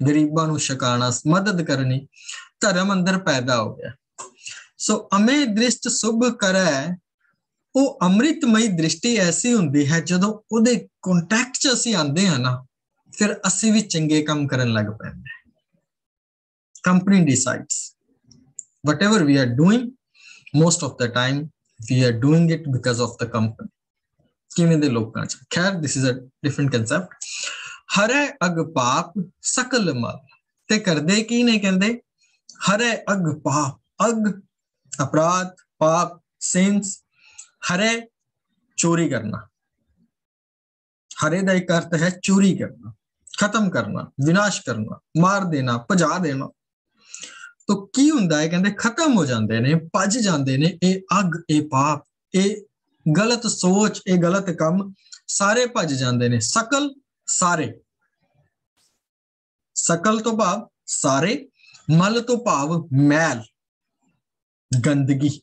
ਗਰੀਬਾਂ ਨੂੰ ਛਕਾਣਾ ਮਦਦ ਕਰਨੀ, ਧਰਮ ਅੰਦਰ ਪੈਦਾ ਹੋ ਗਿਆ। ਸੋ ਅਮੇ ਦ੍ਰਿਸ਼ਟ ਸੁਭ ਕਰੈ ਉਹ ਅੰਮ੍ਰਿਤਮਈ ਦ੍ਰਿਸ਼ਟੀ ਐਸੀ ਹੁੰਦੀ ਹੈ ਜਦੋਂ ਉਹਦੇ ਕੰਟੈਕਟ 'ਚ ਅਸੀਂ ਆਂਦੇ ਆ ਨਾ ਫਿਰ ਅਸੀਂ ਵੀ ਚੰਗੇ ਕੰਮ ਕਰਨ ਲੱਗ ਪੈਂਦੇ ਹਾਂ company decides whatever we are doing most of the time we are doing it because of the company ਕਿਵੇਂ ਦੇ ਲੋਕਾਂ ਚ ਖੈਰ this is a different concept ਹਰੇ ਅਗ ਪਾਪ ਸਕਲ ਮਲ ਤੇ ਕਰਦੇ ਕੀ ਨੇ ਕਹਿੰਦੇ ਹਰੇ ਅਗ ਪਾਪ ਅਗ ਅਪਰਾਧ ਪਾਪ ਸੈਂਸ ਹਰੇ ਚੋਰੀ ਕਰਨਾ। ਹਰੇ ਦਾ ਇੱਕ ਅਰਥ ਹੈ ਚੋਰੀ ਕਰਨਾ, ਖਤਮ ਕਰਨਾ, ਵਿਨਾਸ਼ ਕਰਨਾ, ਮਾਰ ਦੇਣਾ, ਭਜਾ ਦੇਣਾ। ਤੋ ਕੀ ਹੁੰਦਾ ਹੈ? ਕਹਿੰਦੇ ਖਤਮ ਹੋ ਜਾਂਦੇ ਨੇ, ਭੱਜ ਜਾਂਦੇ ਨੇ, ਇਹ ਅਗ, ਇਹ ਪਾਪ, ਇਹ ਗਲਤ ਸੋਚ, ਇਹ ਗਲਤ ਕੰਮ ਸਾਰੇ ਭੱਜ ਜਾਂਦੇ ਨੇ। ਸਕਲ, ਸਾਰੇ। ਸਕਲ ਤੋਂ ਭਾਵ ਸਾਰੇ, ਮਲ ਤੋਂ ਭਾਵ ਮੈਲ, ਗੰਦਗੀ,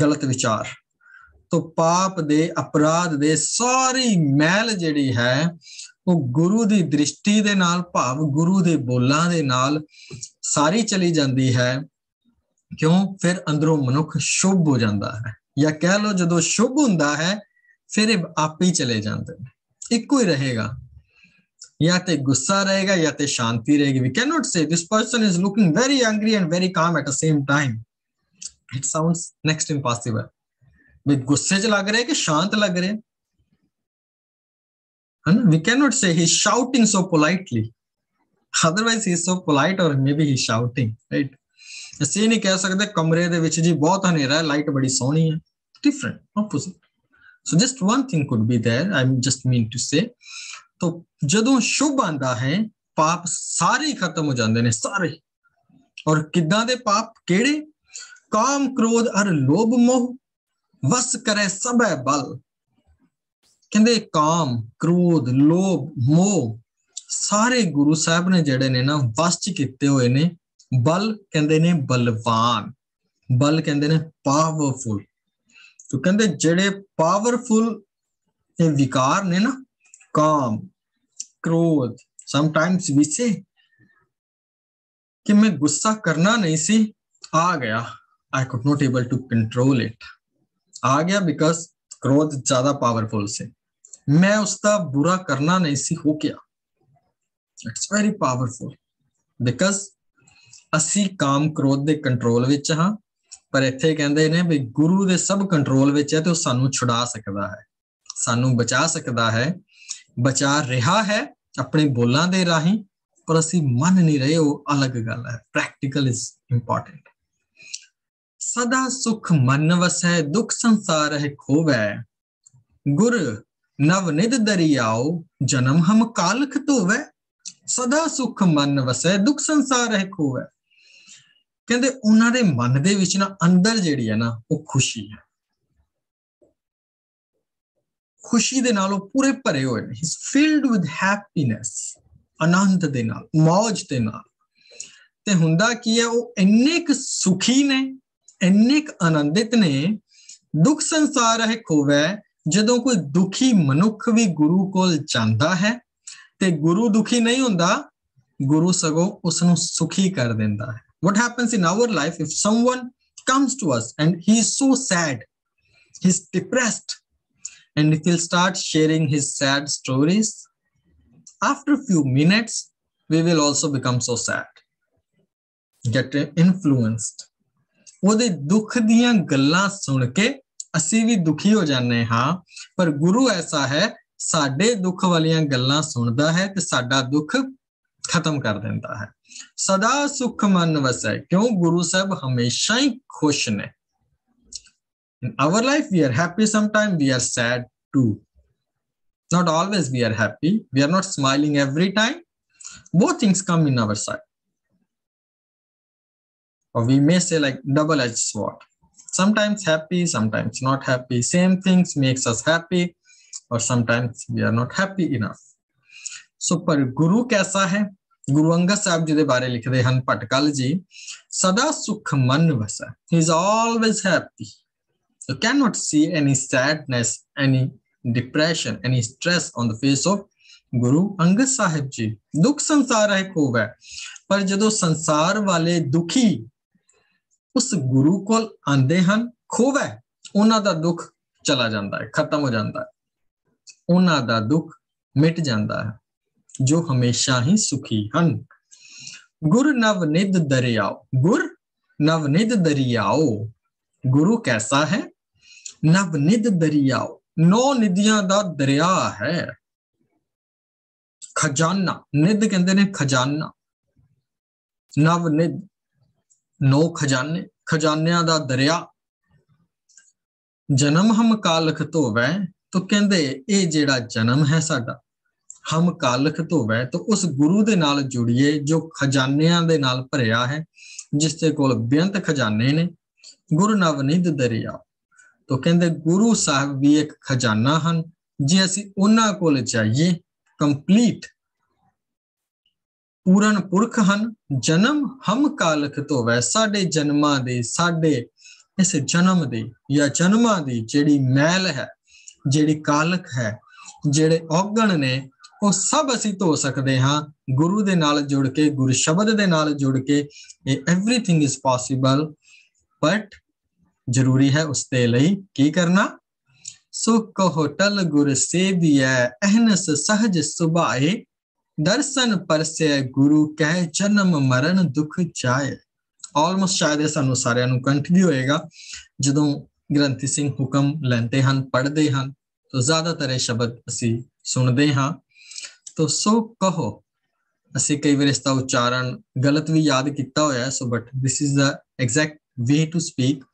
ਗਲਤ ਵਿਚਾਰ। ਤੋ ਪਾਪ ਦੇ, ਅਪਰਾਧ ਦੇ ਸਾਰੀ ਮੈਲ ਜਿਹੜੀ ਹੈ, ਉਹ ਗੁਰੂ ਦੀ ਦ੍ਰਿਸ਼ਟੀ ਦੇ ਨਾਲ, ਭਾਵ ਗੁਰੂ ਦੇ ਬੋਲਾਂ ਦੇ ਨਾਲ ਸਾਰੀ ਚਲੀ ਜਾਂਦੀ ਹੈ। ਕਿਉਂ? ਫਿਰ ਅੰਦਰੋਂ ਮਨੁੱਖ ਸ਼ੁਭ ਹੋ ਜਾਂਦਾ ਹੈ। ਜਾਂ ਕਹਿ ਲਓ ਜਦੋਂ ਸ਼ੁਭ ਹੁੰਦਾ ਹੈ, ਫਿਰ ਇਹ ਆਪੇ ਹੀ ਚਲੇ ਜਾਂਦੇ ਨੇ। ਇੱਕੋ ਹੀ ਰਹੇਗਾ। ਜਾਂ ਤੇ ਗੁੱਸਾ ਰਹੇਗਾ ਜਾਂ ਤੇ ਸ਼ਾਂਤੀ ਰਹੇਗੀ। We can not say this person is looking very angry and very calm at the same time it sounds next impossible ਵੀ ਗੁੱਸੇ 'ਚ ਲੱਗ ਰਿਹਾ ਕਿ ਸ਼ਾਂਤ ਲੱਗ ਰਿਹਾ And we cannot say he's shouting so politely. Otherwise, he's so polite or maybe he's shouting, right? ਅਸੀਂ ਨਹੀਂ ਕਹਿ ਸਕਦੇ ਕਮਰੇ ਦੇ ਵਿੱਚ ਜੀ ਬਹੁਤ ਹਨੇਰਾ ਹੈ ਲਾਈਟ ਬੜੀ ਸੋਹਣੀ ਹੈ different opposite so just one thing could be there I just mean to say ਤੋ ਜਦੋਂ ਸ਼ੁਭ ਆਂਦਾ ਹੈ ਪਾਪ ਸਾਰੇ ਖਤਮ ਹੋ ਜਾਂਦੇ ਨੇ ਸਾਰੇ ਔਰ ਕਿੱਦਾਂ ਦੇ ਪਾਪ ਕਿਹੜੇ ਕਾਮ ਕ੍ਰੋਧ ਅਰ ਲੋਭ ਮੋਹ ਵਸ ਕਰੇ ਸਭੈ ਬਲ। ਕਹਿੰਦੇ ਕਾਮ, ਕ੍ਰੋਧ, ਲੋਭ, ਮੋਹ, ਸਾਰੇ ਗੁਰੂ ਸਾਹਿਬ ਨੇ ਜਿਹੜੇ ਨੇ ਨਾ ਵਸ ਚ ਕੀਤੇ ਹੋਏ ਨੇ, ਬਲ ਕਹਿੰਦੇ ਨੇ ਬਲਵਾਨ, ਬਲ ਕਹਿੰਦੇ ਨੇ ਪਾਵਰਫੁਲ ਤੋ ਕਹਿੰਦੇ ਜਿਹੜੇ ਪਾਵਰਫੁਲ ਇਹ ਵਿਕਾਰ ਨੇ ਨਾ, ਕਾਮ, ਕ੍ਰੋਧ ਸਮਟਾਈਮਸ ਵੀ ਸੇ ਕਿ ਮੈਂ ਗੁੱਸਾ ਕਰਨਾ ਨਹੀਂ ਸੀ, ਆ ਗਿਆ। I I could able to control it ਆ ਗਿਆ ਬਿਕਾਜ਼ ਕ੍ਰੋਧ ਜ਼ਿਆਦਾ ਪਾਵਰਫੁਲ ਸੀ। ਮੈਂ ਉਸ ਦਾ ਬੁਰਾ ਕਰਨਾ ਨਹੀਂ ਸੀ, ਹੋ ਗਿਆ। ਇਟਸ ਵੈਰੀ ਪਾਵਰਫੁਲ ਬਿਕਾਜ਼ ਅਸੀਂ ਕਾਮ ਕ੍ਰੋਧ ਦੇ ਕੰਟਰੋਲ ਵਿੱਚ ਹਾਂ, ਪਰ ਇੱਥੇ ਕਹਿੰਦੇ ਨੇ ਵੀ ਗੁਰੂ ਦੇ ਸਭ ਕੰਟਰੋਲ ਵਿੱਚ ਹੈ ਤੇ ਉਹ ਸਾਨੂੰ ਛੁਡਾ ਸਕਦਾ ਹੈ। ਸਾਨੂੰ ਬਚਾ ਸਕਦਾ ਹੈ। ਬਚਾ ਰਿਹਾ ਹੈ ਆਪਣੇ ਬੋਲਾਂ ਦੇ ਰਾਹੀਂ, ਪਰ ਅਸੀਂ ਮੰਨ ਨਹੀਂ ਰਹੇ, ਉਹ ਅਲੱਗ ਗੱਲ ਹੈ। ਪ੍ਰੈਕਟੀਕਲ ਇਜ਼ ਇੰਪੋਰਟੈਂਟ ਸਦਾ ਸੁਖ ਮਨ ਵਸੈ, ਦੁਖ ਸੰਸਾਰ ਹੈ ਖੋਵੈ। ਗੁਰ, ਨਵ ਨਿਦ ਦਰਿਆਓ, ਜਨਮ ਹਮ ਕਾਲਖ ਧੋਵੈ। ਸਦਾ ਸੁਖ ਮਨ ਵਸੈ, ਦੁਖ ਸੰਸਾਰ ਹੈ ਖੋਵੈ। ਕਹਿੰਦੇ ਉਹਨਾਂ ਦੇ ਮਨ ਦੇ ਵਿੱਚ ਨਾ ਅੰਦਰ ਜਿਹੜੀ ਹੈ ਨਾ, ਉਹ ਖੁਸ਼ੀ ਹੈ। ਖੁਸ਼ੀ ਦੇ ਨਾਲ ਉਹ ਪੂਰੇ ਭਰੇ ਹੋਏ ਨੇ। ਇਸ ਫਿਲਡ ਵਿਦ ਹੈਪੀਨੈਸ ਆਨੰਦ ਦੇ ਨਾਲ ਮौज ਦੇ ਨਾਲ। ਤੇ ਹੁੰਦਾ ਕੀ ਹੈ, ਉਹ ਇੰਨੇ ਕੁ ਸੁਖੀ ਨੇ ਇੰਨੇ ਕੁ ਆਨੰਦਿਤ ਨੇ ਦੁੱਖ ਸੰਸਾਰ ਹੈ ਖੋਵੈ ਜਦੋਂ ਕੋਈ ਦੁਖੀ ਮਨੁੱਖ ਵੀ ਗੁਰੂ ਕੋਲ ਜਾਂਦਾ ਹੈ ਤੇ ਗੁਰੂ ਦੁਖੀ ਨਹੀਂ ਹੁੰਦਾ ਗੁਰੂ ਸਗੋਂ ਉਸ ਨੂੰ ਸੁਖੀ ਕਰ ਦਿੰਦਾ ਹੈ what happens in our life if someone comes to us and he is so sad he's depressed and if he'll start sharing his sad stories after a few minutes we will also become so sad get influenced ਉਹਦੇ ਦੁੱਖ ਦੀਆਂ ਗੱਲਾਂ ਸੁਣ ਕੇ ਅਸੀਂ ਵੀ ਦੁਖੀ ਹੋ ਜਾਂਦੇ ਹਾਂ ਪਰ ਗੁਰੂ ਐਸਾ ਹੈ ਸਾਡੇ ਦੁੱਖ ਵਾਲੀਆਂ ਗੱਲਾਂ ਸੁਣਦਾ ਹੈ ਤੇ ਸਾਡਾ ਦੁੱਖ ਖਤਮ ਕਰ ਦਿੰਦਾ ਹੈ ਸਦਾ ਸੁਖ ਮਨ ਵਸੈ ਕਿਉਂ ਗੁਰੂ ਸਾਹਿਬ ਹਮੇਸ਼ਾ ਹੀ ਖੁਸ਼ ਨੇ in our life we are happy sometimes we are sad too not always we are happy we are not smiling every time both things come in our side or we may say like double-edged sword sometimes happy sometimes not happy same things makes us happy or sometimes we are not happy enough so ਪਰ ਗੁਰੂ ਕੈਸਾ ਹੈ ਗੁਰੂ ਅੰਗਦ ਸਾਹਿਬ ਜੀ ਦੇ ਬਾਰੇ ਲਿਖਦੇ ਹਨ ਭਟਕਲ ਜੀ ਸਦਾ ਸੁਖ ਮਨ ਵਸੈ he is always happy you cannot see any sadness any depression any stress on the face of Guru Angad Sahib ji ਦੁੱਖ ਸੰਸਾਰ ਹੈ ਖੋਵੈ ਪਰ ਜਦੋਂ ਸੰਸਾਰ ਵਾਲੇ ਦੁਖੀ ਉਸ ਗੁਰੂ ਕੋਲ ਆਂਦੇ ਹਨ, ਖੋਵੈ, ਉਹਨਾਂ ਦਾ ਦੁੱਖ ਚਲਾ ਜਾਂਦਾ ਹੈ, ਖਤਮ ਹੋ ਜਾਂਦਾ ਹੈ। ਉਹਨਾਂ ਦਾ ਦੁੱਖ ਮਿਟ ਜਾਂਦਾ ਹੈ, ਜੋ ਹਮੇਸ਼ਾ ਹੀ ਸੁਖੀ ਹਨ। ਗੁਰ ਨਵ ਨਿਦ ਦਰਿਆਓ, ਗੁਰ ਨਵ ਨਿਦ ਦਰਿਆਓ, ਗੁਰੂ ਕੈਸਾ ਹੈ? ਨਵ ਨਿਦ ਦਰਿਆਓ, ਨੌ ਨਿਧੀਆਂ ਦਾ ਦਰਿਆ ਹੈ। ਖਜ਼ਾਨਾ ਨਿਦ ਕਹਿੰਦੇ ਨੇ ਖਜ਼ਾਨਾ। ਨਵ ਨਿਦ ਨੌ ਖਜ਼ਾਨੇ, ਖਜ਼ਾਨਿਆਂ ਦਾ ਦਰਿਆ। ਜਨਮ ਹਮ ਕਾਲਖ ਧੋਵੈ, ਤਾਂ ਕਹਿੰਦੇ, ਇਹ ਜਿਹੜਾ ਜਨਮ ਹੈ ਸਾਡਾ, ਹਮ ਕਾਲਖ ਧੋਵੈ, ਤਾਂ ਉਸ ਗੁਰੂ ਦੇ ਨਾਲ ਜੁੜੀਏ, ਜੋ ਖਜ਼ਾਨਿਆਂ ਦੇ ਨਾਲ ਭਰਿਆ ਹੈ, ਜਿਸ ਦੇ ਕੋਲ ਬੇਅੰਤ ਖਜ਼ਾਨੇ ਨੇ, ਗੁਰੂ ਨਵਨਿਧ ਦਰਿਆ। ਤਾਂ ਕਹਿੰਦੇ, ਗੁਰੂ ਸਾਹਿਬ ਵੀ ਇੱਕ ਖਜ਼ਾਨਾ ਹਨ, ਜੇ ਅਸੀਂ ਉਹਨਾਂ ਕੋਲ ਜਾਈਏ ਕੰਪਲੀਟ ਪੂਰਨ ਪੁਰਖ ਹਨ ਜਨਮ ਹਮ ਕਾਲਖ ਧੋਵੈ ਸਾਡੇ ਜਨਮਾਂ ਦੇ ਸਾਡੇ ਇਸ ਜਨਮ ਦੀ ਜਾਂ ਜਨਮਾਂ ਦੀ ਜਿਹੜੀ ਮੈਲ ਹੈ ਜਿਹੜੀ ਕਾਲਖ ਹੈ ਜਿਹੜੇ ਔਗਣ ਨੇ ਉਹ ਸਭ ਅਸੀਂ ਧੋ ਸਕਦੇ ਹਾਂ ਗੁਰੂ ਦੇ ਨਾਲ ਜੁੜ ਕੇ ਗੁਰ ਸ਼ਬਦ ਦੇ ਨਾਲ ਜੁੜ ਕੇ ਇਹ एवरीथिंग ਇਜ਼ ਪੋਸੀਬਲ ਬਟ ਜ਼ਰੂਰੀ ਹੈ ਉਸ ਦੇ ਲਈ ਕੀ ਕਰਨਾ ਸੋ ਕਹੋ ਟਲ ਗੁਰ ਸੇਵੀਐ ਅਹਨਸ ਸਹਜ ਸੁਭਾਏ ਦਰਸ਼ਨ ਪਰਸੇ ਗੁਰੂ ਕਹਿ, ਜਨਮ ਮਰਨ ਦੁਖ ਜਾਏ ਆਲਮੋਸਟ ਸ਼ਾਇਦ ਇਹ ਸਾਨੂੰ ਸਾਰਿਆਂ ਨੂੰ ਕੰਠ ਹੋਏਗਾ। ਜਦੋਂ ਗ੍ਰੰਥੀ ਸਿੰਘ ਹੁਕਮ ਲੈਂਦੇ ਹਨ, ਪੜ੍ਹਦੇ ਹਨ, ਤਾਂ ਜ਼ਿਆਦਾਤਰ ਇਹ ਸ਼ਬਦ ਅਸੀਂ ਸੁਣਦੇ ਹਾਂ। ਤੋ ਸੋ ਕਹੋ, ਅਸੀਂ ਕਈ ਵਾਰ ਇਸ ਦਾ ਉਚਾਰਨ ਗਲਤ ਵੀ ਯਾਦ ਕੀਤਾ ਹੋਇਆ ਹੈ, so but this is the exact way to speak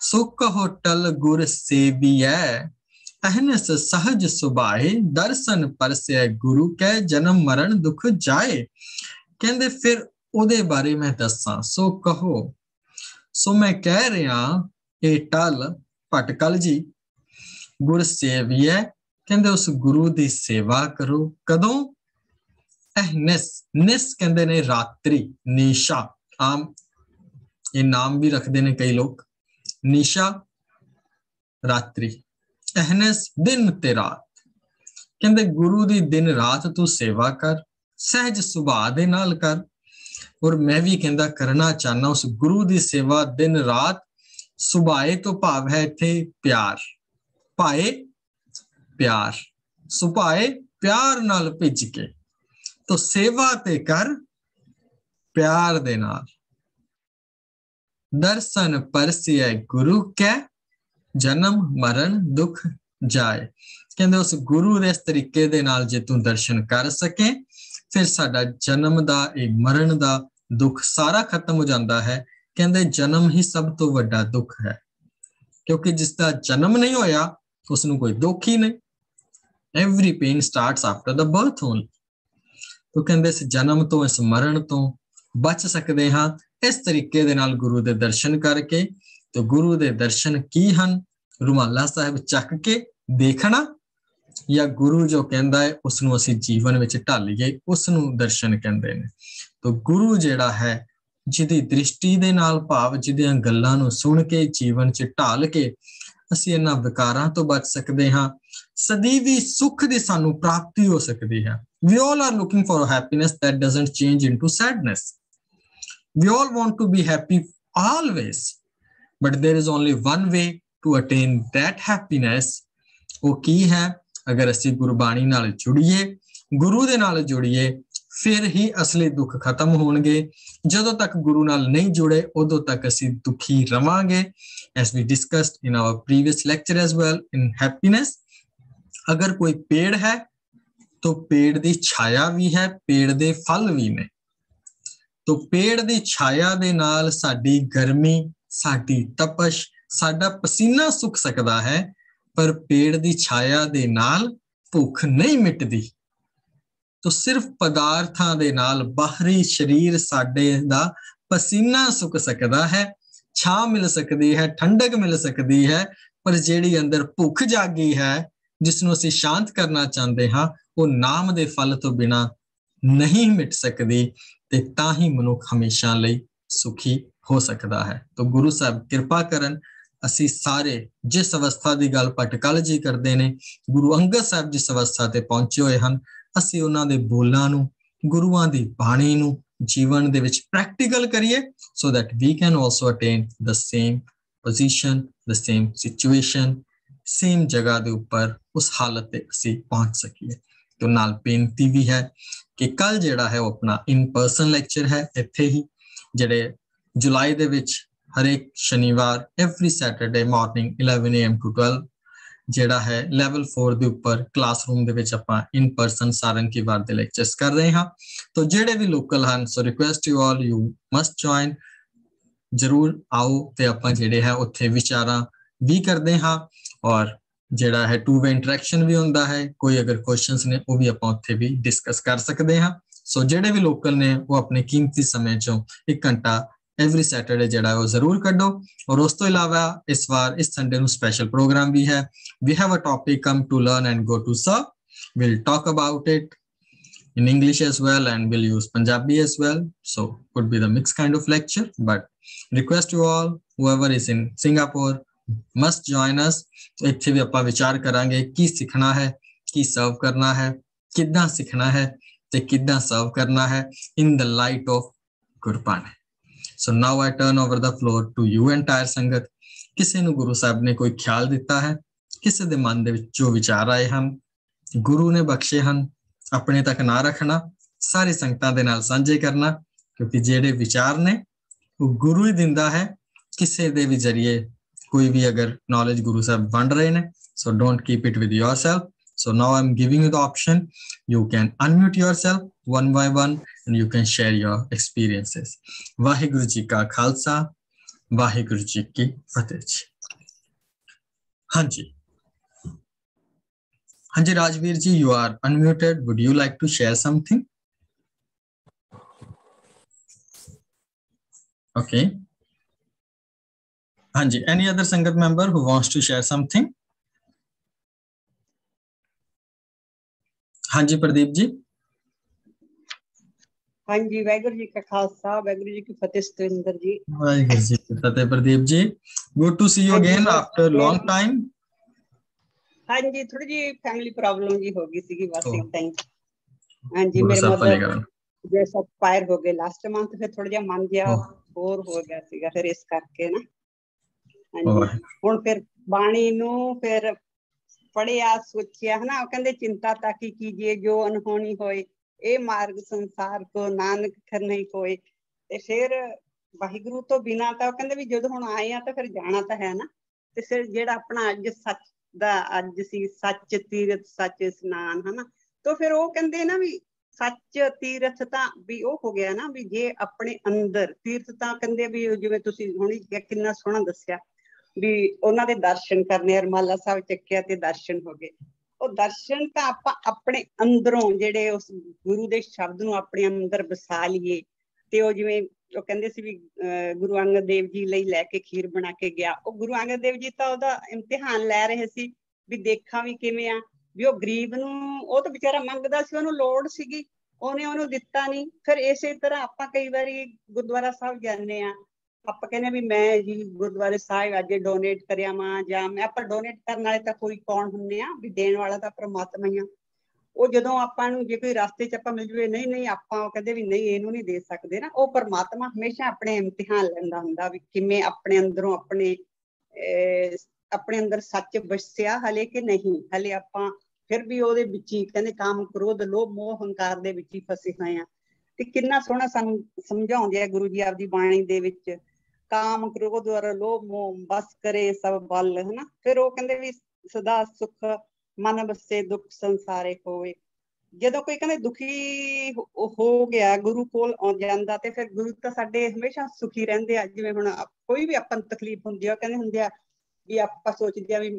so ਕਹੋ, ਟਲ ਗੁਰ ਸੇਵੀਐ ਅਹਨਸ ਸਹਜ ਸੁਭਾਏ, ਦਰਸ਼ਨ ਪਰਸੇ ਗੁਰੂ ਕੈ ਜਨਮ ਮਰਨ ਦੁਖ ਜਾਏ। ਕਹਿੰਦੇ, ਫਿਰ ਉਹਦੇ ਬਾਰੇ ਮੈਂ ਦੱਸਾਂ, ਸੋ ਕਹੋ, ਸੋ ਮੈਂ ਕਹਿ ਰਿਹਾ, ਇਹ ਟਲ ਭਟਕਲ ਜੀ। ਗੁਰ ਸੇਵੀਐ, ਕਹਿੰਦੇ, ਉਸ ਗੁਰੂ ਦੀ ਸੇਵਾ ਕਰੋ। ਕਦੋਂ? ਅਹਨਸ ਨਿਸ ਕਹਿੰਦੇ ਨੇ ਰਾਤਰੀ, ਨੀਸ਼ਾ। ਆਮ, ਇਹ ਨਾਮ ਵੀ ਰੱਖਦੇ ਨੇ ਕਈ ਲੋਕ। ਨੀਸ਼ਾ, ਰਾਤਰੀ। ਅਹਨਸ ਦਿਨ ਤੇ ਰਾਤ। ਕਹਿੰਦੇ ਗੁਰੂ ਦੀ ਦਿਨ ਰਾਤ ਤੂੰ ਸੇਵਾ ਕਰ, ਸਹਿਜ ਸੁਭਾਅ ਦੇ ਨਾਲ ਕਰ। ਔਰ ਮੈਂ ਵੀ ਕਹਿੰਦਾ ਕਰਨਾ ਚਾਹਨਾ ਉਸ ਗੁਰੂ ਦੀ ਸੇਵਾ ਦਿਨ ਰਾਤ ਸੁਭਾਏ ਤੋਂ ਭਾਵ ਹੈ ਇੱਥੇ ਪਿਆਰ। ਭਾਏ ਪਿਆਰ। ਸੁਭਾਏ ਪਿਆਰ ਨਾਲ ਭਿੱਜ ਕੇ। ਤੋ ਸੇਵਾ ਤੇ ਕਰ, ਪਿਆਰ ਦੇ ਨਾਲ। ਦਰਸ਼ਨ ਪਰਸਿਐ ਗੁਰੂ ਕੈ ਜਨਮ, ਮਰਨ, ਦੁੱਖ, ਜਾਏ। ਕਹਿੰਦੇ ਉਸ ਗੁਰੂ ਦੇ ਇਸ ਤਰੀਕੇ ਦੇ ਨਾਲ ਜੇ ਤੂੰ ਦਰਸ਼ਨ ਕਰ ਸਕੇ, ਫਿਰ ਸਾਡਾ ਜਨਮ ਦਾ, ਇਹ ਮਰਨ ਦਾ ਦੁੱਖ ਸਾਰਾ ਖਤਮ ਹੋ ਜਾਂਦਾ ਹੈ। ਕਹਿੰਦੇ ਜਨਮ ਹੀ ਸਭ ਤੋਂ ਵੱਡਾ ਦੁੱਖ ਹੈ। ਕਿਉਂਕਿ ਜਿਸ ਦਾ ਜਨਮ ਨਹੀਂ ਹੋਇਆ ਉਸ ਨੂੰ ਕੋਈ ਦੁੱਖ ਹੀ ਨਹੀਂ। Every pain starts after the birth only ਤੋ ਕਹਿੰਦੇ ਇਸ ਜਨਮ ਤੋਂ, ਇਸ ਮਰਨ ਤੋਂ ਬਚ ਸਕਦੇ ਹਾਂ। ਇਸ ਤਰੀਕੇ ਦੇ ਨਾਲ ਗੁਰੂ ਦੇ ਦਰਸ਼ਨ ਕਰਕੇ ਤੋ ਗੁਰੂ ਦੇ ਦਰਸ਼ਨ ਕੀ ਹਨ? ਰੁਮਾਲਾ ਸਾਹਿਬ ਚੱਕ ਕੇ ਦੇਖਣਾ ਜਾਂ ਗੁਰੂ ਜੋ ਕਹਿੰਦਾ ਹੈ ਉਸ ਨੂੰ ਅਸੀਂ ਜੀਵਨ ਵਿੱਚ ਢਾਲੀਏ ਉਸ ਨੂੰ ਦਰਸ਼ਨ ਕਹਿੰਦੇ ਨੇ। ਤੋ ਗੁਰੂ ਜਿਹੜਾ ਹੈ, ਜਿਹਦੀ ਦ੍ਰਿਸ਼ਟੀ ਦੇ ਨਾਲ ਭਾਵ, ਜਿਹਦੀਆਂ ਗੱਲਾਂ ਨੂੰ ਸੁਣ ਕੇ, ਜੀਵਨ 'ਚ ਢਾਲ ਕੇ ਅਸੀਂ ਇਹਨਾਂ ਵਿਕਾਰਾਂ ਤੋਂ ਬਚ ਸਕਦੇ ਹਾਂ। ਸਦੀਵੀ ਸੁੱਖ ਦੀ ਸਾਨੂੰ ਪ੍ਰਾਪਤੀ ਹੋ ਸਕਦੀ ਹੈ। We all are looking for a happiness that doesn't change into sadness. We all want to be happy always, but there is only one way to attain that happiness ਉਹ ਕੀ ਹੈ? ਅਗਰ ਅਸੀਂ ਗੁਰਬਾਣੀ ਨਾਲ ਜੁੜੀਏ, ਗੁਰੂ ਦੇ ਨਾਲ ਜੁੜੀਏ, ਫਿਰ ਹੀ ਅਸਲੀ ਦੁੱਖ ਖਤਮ ਹੋਣਗੇ। ਜਦੋਂ ਤੱਕ ਗੁਰੂ ਨਾਲ ਨਹੀਂ ਜੁੜੇ, ਉਦੋਂ ਤੱਕ ਅਸੀਂ ਦੁਖੀ ਰਵਾਂਗੇ। As we discussed in our previous lecture as well in happiness ਅਗਰ ਕੋਈ ਪੇੜ ਹੈ, ਤਾਂ ਪੇੜ ਦੀ ਛਾਇਆ ਵੀ ਹੈ, ਪੇੜ ਦੇ ਫਲ ਵੀ ਨੇ। ਤਾਂ ਪੇੜ ਦੀ ਛਾਇਆ ਦੇ ਨਾਲ ਸਾਡੀ ਗਰਮੀ, ਸਾਡੀ ਤਪਸ਼ ਸਾਡਾ ਪਸੀਨਾ ਸੁੱਕ ਸਕਦਾ ਹੈ, ਪਰ ਪੇੜ ਦੀ ਛਾਇਆ ਦੇ ਨਾਲ ਭੁੱਖ ਨਹੀਂ ਮਿਟਦੀ। ਤੋ ਸਿਰਫ ਪਦਾਰਥਾਂ ਦੇ ਨਾਲ ਬਾਹਰੀ ਸਰੀਰ ਸਾਡੇ ਦਾ ਪਸੀਨਾ ਸੁੱਕ ਸਕਦਾ ਹੈ, ਛਾਂ ਮਿਲ ਸਕਦੀ ਹੈ, ਠੰਡਕ ਮਿਲ ਸਕਦੀ ਹੈ, ਪਰ ਜਿਹੜੀ ਅੰਦਰ ਭੁੱਖ ਜਾਗੀ ਹੈ ਜਿਸ ਨੂੰ ਅਸੀਂ ਸ਼ਾਂਤ ਕਰਨਾ ਚਾਹੁੰਦੇ ਹਾਂ, ਉਹ ਨਾਮ ਦੇ ਫਲ ਤੋਂ ਬਿਨਾ ਨਹੀਂ ਮਿਟ ਸਕਦੀ ਤੇ ਤਾਂ ਹੀ ਮਨੁੱਖ ਹਮੇਸ਼ਾ ਲਈ ਸੁਖੀ ਹੋ ਸਕਦਾ ਹੈ। ਤਾਂ ਗੁਰੂ ਸਾਹਿਬ ਕਿਰਪਾ ਕਰਨ ਅਸੀਂ ਸਾਰੇ ਜਿਸ ਅਵਸਥਾ ਦੀ ਗੱਲ ਪਟਕਲ ਜੀ ਕਰਦੇ ਨੇ, ਗੁਰੂ ਅੰਗਦ ਸਾਹਿਬ ਜਿਸ ਅਵਸਥਾ ਤੇ ਪਹੁੰਚੇ ਹੋਏ ਹਨ, ਅਸੀਂ ਉਹਨਾਂ ਦੇ ਬੋਲਾਂ ਨੂੰ, ਗੁਰੂਆਂ ਦੀ ਬਾਣੀ ਨੂੰ ਜੀਵਨ ਦੇ ਵਿੱਚ ਪ੍ਰੈਕਟੀਕਲ ਕਰੀਏ so that we can also attain the same position the same situation same ਜਗ੍ਹਾ ਦੇ ਉੱਪਰ ਉਸ ਹਾਲਤ ਤੇ ਅਸੀਂ ਪਹੁੰਚ ਸਕੀਏ। ਤੋਂ ਨਾਲ ਬੇਨਤੀ ਵੀ ਹੈ ਕਿ ਕੱਲ ਜਿਹੜਾ ਹੈ ਉਹ ਆਪਣਾ ਇਨ ਪਰਸਨ ਲੈਕਚਰ ਹੈ, ਇੱਥੇ ਹੀ, ਜਿਹੜੇ ਜੁਲਾਈ ਦੇ ਵਿੱਚ ਹਰੇਕ ਸ਼ਨੀਵਾਰ every Saturday morning 11 am to 12 ਜਿਹੜਾ ਹੈ ਲੈਵਲ 4 ਦੇ ਉੱਪਰ ਕਲਾਸਰੂਮ ਦੇ ਵਿੱਚ ਆਪਾਂ ਇਨ ਪਰਸਨ ਸਾਰਨ ਕੀ ਵਾਰ ਦੇ ਲੈਕਚਰਸ ਕਰ ਰਹੇ ਹਾਂ। ਤੋਂ ਜਿਹੜੇ ਵੀ ਲੋਕਲ ਹਨ so request you all you must join ਜਰੂਰ ਆਓ ਤੇ ਆਪਾਂ ਜਿਹੜੇ ਹੈ ਉੱਥੇ ਵਿਚਾਰਾਂ ਵੀ ਕਰਦੇ ਹਾਂ ਔਰ ਜਿਹੜਾ ਹੈ ਟੂ ਵੇ ਇੰਟਰੈਕਸ਼ਨ ਵੀ ਹੁੰਦਾ ਹੈ। ਕੋਈ ਅਗਰ ਕੁਐਸਚਨਸ ਨੇ ਉਹ ਵੀ ਆਪਾਂ ਉੱਥੇ ਵੀ ਡਿਸਕਸ ਕਰ ਸਕਦੇ ਹਾਂ। ਸੋ ਜਿਹੜੇ ਵੀ ਲੋਕਲ ਨੇ ਉਹ ਆਪਣੇ ਕੀਮਤੀ ਸਮੇਂ ਚੋਂ 1 ਘੰਟਾ ਐਵਰੀ ਸੈਟਰਡੇ ਜਿਹੜਾ ਉਹ ਜ਼ਰੂਰ ਕੱਢੋ ਔਰ ਉਸ ਤੋਂ ਇਲਾਵਾ ਇਸ ਵਾਰ ਇਸ ਸੰਡੇ ਨੂੰ ਸਪੈਸ਼ਲ ਪ੍ਰੋਗਰਾਮ ਵੀ ਹੈ we have a topic come to learn and go to sir we'll talk about it in english as well and we'll use punjabi as well so could be the mixed kind of lecture but request you all whoever is in singapore must join us ਇੱਥੇ ਵੀ ਆਪਾਂ ਵਿਚਾਰ ਕਰਾਂਗੇ ਕੀ ਸਿੱਖਣਾ ਹੈ ਕੀ ਸਰਵ ਕਰਨਾ ਹੈ ਕਿੱਦਾਂ ਸਿੱਖਣਾ ਹੈ ਤੇ ਕਿੱਦਾਂ ਸਰਵ ਕਰਨਾ ਹੈ in the light of Gurbani so now I turn over the floor to you entire sangat ਕਿਸੇ ਨੂੰ ਗੁਰੂ ਸਾਹਿਬ ਨੇ ਕੋਈ ਖਿਆਲ ਦਿੱਤਾ ਹੈ? ਕਿਸੇ ਦੇ ਮਨ ਦੇ ਵਿੱਚ ਜੋ ਵਿਚਾਰ ਆਏ ਹਨ? ਗੁਰੂ ਨੇ ਬਖਸ਼ੇ ਹਨ, ਆਪਣੇ ਤੱਕ ਨਾ ਰੱਖਣਾ, ਸਾਰੇ ਸੰਗਤਾਂ ਦੇ ਨਾਲ ਸਾਂਝੇ ਕਰਨਾ, ਕਿਉਂਕਿ ਜਿਹੜੇ ਵਿਚਾਰ ਨੇ, ਉਹ ਗੁਰੂ ਹੀ ਦਿੰਦਾ ਹੈ। ਕਿਸੇ ਦੇ ਵੀ ਜ਼ਰੀਏ ਕੋਈ ਵੀ ਅਗਰ ਨੌਲੇਜ ਗੁਰੂ ਸਾਹਿਬ ਵੰਡ ਰਹੇ ਨੇ, so don't keep it with yourself. So now i'm giving you the option. You can unmute yourself one by one. And you can share your experiences Waheguru ji ਕਾ ਖਾਲਸਾ ਵਾਹਿਗੁਰੂ ਜੀ ਕੀ ਫਤਿਹ ਜੀ ਹਾਂਜੀ ਹਾਂਜੀ ਰਾਜਵੀਰ ਜੀ you are unmuted would you like to share something okay ਹਾਂਜੀ any other sangat member who wants to share something ਹਾਂਜੀ ਪ੍ਰਦੀਪ ਜੀ ਹਾਂਜੀ ਵਾਹਿਗੁਰੂ ਜੀ ਕਾ ਖਾਲਸਾ ਵਾਹਿਗੁਰੂ ਜੀ ਕੀ ਫਤਿਹ ਸਤਿੰਦਰ ਜੀ। ਵਾਹਿਗੁਰੂ ਜੀ ਕੀ ਫਤਿਹ Pradeep ji. Good to see you again after long time ਹਾਂਜੀ ਥੋੜੀ ਜੀ ਫੈਮਿਲੀ ਪ੍ਰੋਬਲਮ ਜੀ ਹੋ ਗਈ ਸੀਗੀ ਬਸ. ਇੱਕ ਟਾਈਮ ਹਾਂਜੀ ਮੇਰੇ ਮਦਰ ਜੇ ਸਪਾਇਰ ਹੋ ਗਏ ਲਾਸਟ ਮੰਥ ਫਿਰ ਥੋੜਾ ਜਿਹਾ ਮਨ ਜਿਹਾ. ਹੋਰ ਹੋ ਗਿਆ ਸੀਗਾ ਫਿਰ ਇਸ ਕਰਕੇ ਨਾ। ਹਾਂਜੀ ਹੁਣ ਫਿਰ ਬਾਣੀ ਨੂੰ ਫਿਰ ਪੜਿਆ ਸੋਚਿਆ ਹਨਾ ਉਹ ਕਹਿੰਦੇ ਚਿੰਤਾ ਤਾਂ ਕੀ ਕੀਜੀਏ ਜੋ ਅਨਹੋਣੀ ਹੋਏ। ਇਹ ਮਾਰਗ ਸੰਸਾਰ ਕੋ ਨਾਨਕ ਖਰ ਨਹੀਂ ਕੋਏ। ਤੇ ਫਿਰ ਵਾਹਿਗੁਰੂ ਤੋਂ ਬਿਨਾ ਤਾਂ ਉਹ ਕਹਿੰਦੇ ਵੀ ਜਦੋਂ ਹੁਣ ਆਏ ਆ ਤਾਂ ਫਿਰ ਜਾਣਾ ਤਾਂ ਹੈ ਨਾ। ਤੇ ਫਿਰ ਜਿਹੜਾ ਆਪਣਾ ਅੱਜ ਸੱਚ ਦਾ ਅੱਜ ਸੀ, ਸੱਚ ਤੀਰਥ, ਸੱਚ ਇਸਨਾਨ, ਹਨਾ। ਤਾਂ ਫਿਰ ਉਹ ਕਹਿੰਦੇ ਨਾ ਵੀ ਸੱਚ ਤੀਰਥ ਤਾਂ ਵੀ ਉਹ ਹੋ ਗਿਆ ਨਾ ਵੀ ਜੇ ਆਪਣੇ ਅੰਦਰ ਤੀਰਥ ਤਾਂ ਕਹਿੰਦੇ ਵੀ ਜਿਵੇਂ ਤੁਸੀਂ ਹੁਣੀ ਕਿੰਨਾ ਸੋਹਣਾ ਦੱਸਿਆ। ਵੀ ਉਹਨਾਂ ਦੇ ਦਰਸ਼ਨ ਕਰਨੇ, ਅਰਮਾਲਾ ਸਾਹਿਬ ਚੱਕਿਆ ਤੇ ਦਰਸ਼ਨ ਹੋ ਗਏ। ਉਹ ਦਰਸ਼ਨ ਤਾਂ ਆਪਾਂ ਆਪਣੇ ਅੰਦਰੋਂ ਜਿਹੜੇ ਉਸ ਗੁਰੂ ਦੇ ਸ਼ਬਦ ਨੂੰ ਆਪਣੇ ਅੰਦਰ ਵਸਾ ਲਈਏ। ਤੇ ਉਹ ਜਿਵੇਂ ਉਹ ਕਹਿੰਦੇ ਸੀ ਵੀ ਗੁਰੂ ਅੰਗਦ ਦੇਵ ਜੀ ਲਈ ਲੈ ਕੇ ਖੀਰ ਬਣਾ ਕੇ ਗਿਆ। ਉਹ ਗੁਰੂ ਅੰਗਦ ਦੇਵ ਜੀ ਤਾਂ ਉਹਦਾ ਇਮਤਿਹਾਨ ਲੈ ਰਹੇ ਸੀ ਵੀ ਦੇਖਾਂ ਵੀ ਕਿਵੇਂ ਆ। ਵੀ ਉਹ ਗਰੀਬ ਨੂੰ, ਉਹ ਤਾਂ ਵਿਚਾਰਾ ਮੰਗਦਾ ਸੀ, ਉਹਨੂੰ ਲੋੜ ਸੀਗੀ। ਉਹਨੇ ਉਹਨੂੰ ਦਿੱਤਾ ਨਹੀਂ। ਫਿਰ ਇਸੇ ਤਰ੍ਹਾਂ ਆਪਾਂ ਕਈ ਵਾਰੀ ਗੁਰਦੁਆਰਾ ਸਾਹਿਬ ਜਾਂਦੇ ਆ। ਆਪਾਂ ਕਹਿੰਦੇ ਵੀ ਮੈਂ ਜੀ ਗੁਰਦੁਆਰੇ ਸਾਹਿਬ ਅੱਜ ਡੋਨੇਟ ਕਰਿਆ ਮਾਂ ਜਾਂ ਮੈਂ ਆਪਾਂ ਡੋਨੇਟ ਕਰਨ ਵਾਲੇ ਤਾਂ ਕੋਈ ਕੌਣ ਹੁੰਨੇ ਆ ਵੀ ਦੇਣ ਵਾਲਾ ਤਾਂ ਪ੍ਰਮਾਤਮਾ ਹੀ ਆ। ਉਹ ਜਦੋਂ ਆਪਾਂ ਨੂੰ ਜੇ ਕੋਈ ਰਸਤੇ 'ਚ ਆਪਾਂ ਮਿਲ ਜਵੇ ਨਹੀਂ ਨਹੀਂ ਆਪਾਂ ਉਹ ਕਹਿੰਦੇ ਵੀ ਨਹੀਂ ਇਹਨੂੰ ਨਹੀਂ ਦੇ ਸਕਦੇ ਨਾ। ਉਹ ਪਰਮਾਤਮਾ ਹਮੇਸ਼ਾ ਆਪਣੇ ਇਮਤਿਹਾਨ ਲੈਂਦਾ ਹੁੰਦਾ ਵੀ ਕਿਵੇਂ ਆਪਣੇ ਅੰਦਰੋਂ ਆਪਣੇ ਅਹ, ਆਪਣੇ ਅੰਦਰ ਸੱਚ ਵਸਿਆ ਹਲੇ ਕਿ ਨਹੀਂ। ਹਲੇ ਆਪਾਂ ਫਿਰ ਵੀ ਉਹਦੇ ਵਿੱਚ ਹੀ ਕਹਿੰਦੇ ਕਾਮ ਕ੍ਰੋਧ ਲੋਭ ਮੋਹ ਹੰਕਾਰ ਦੇ ਵਿੱਚ ਹੀ ਫਸੇ ਹੋਏ ਆ। ਤੇ ਕਿੰਨਾ ਸੋਹਣਾ ਸਾਨੂੰ ਸਮਝਾਉਂਦੇ ਆ ਗੁਰੂ ਜੀ ਆਪਦੀ ਬਾਣੀ ਦੇ ਵਿੱਚ। ਕਾਮ ਕ੍ਰੋਧ ਔਰ ਲੋਭ ਮੋਹ ਬਸ ਕਰੇ ਸਭ ਬਲ ਹਨਾ ਫਿਰ ਉਹ ਕਹਿੰਦੇ ਵੀ ਸਦਾ ਸੁਖ ਮਨ ਬਸੇ ਦੁੱਖ ਸੰਸਾਰੇ ਹੋਵੇ ਜਦੋਂ ਕੋਈ ਕਹਿੰਦੇ ਦੁਖੀ ਹੋ- ਗਿਆ ਗੁਰੂ ਕੋਲ ਆ ਜਾਂਦਾ ਤੇ ਫਿਰ ਗੁਰੂ ਤਾਂ ਸਾਡੇ ਹਮੇਸ਼ਾ ਸੁਖੀ ਰਹਿੰਦੇ ਆ ਜਿਵੇਂ ਹੁਣ ਕੋਈ ਵੀ ਆਪਾਂ ਨੂੰ ਤਕਲੀਫ ਹੁੰਦੀ ਆ ਕਹਿੰਦੇ ਹੁੰਦੇ ਆ ਵੀ ਆਪਾਂ ਸੋਚਦੇ ਆ ਵੀ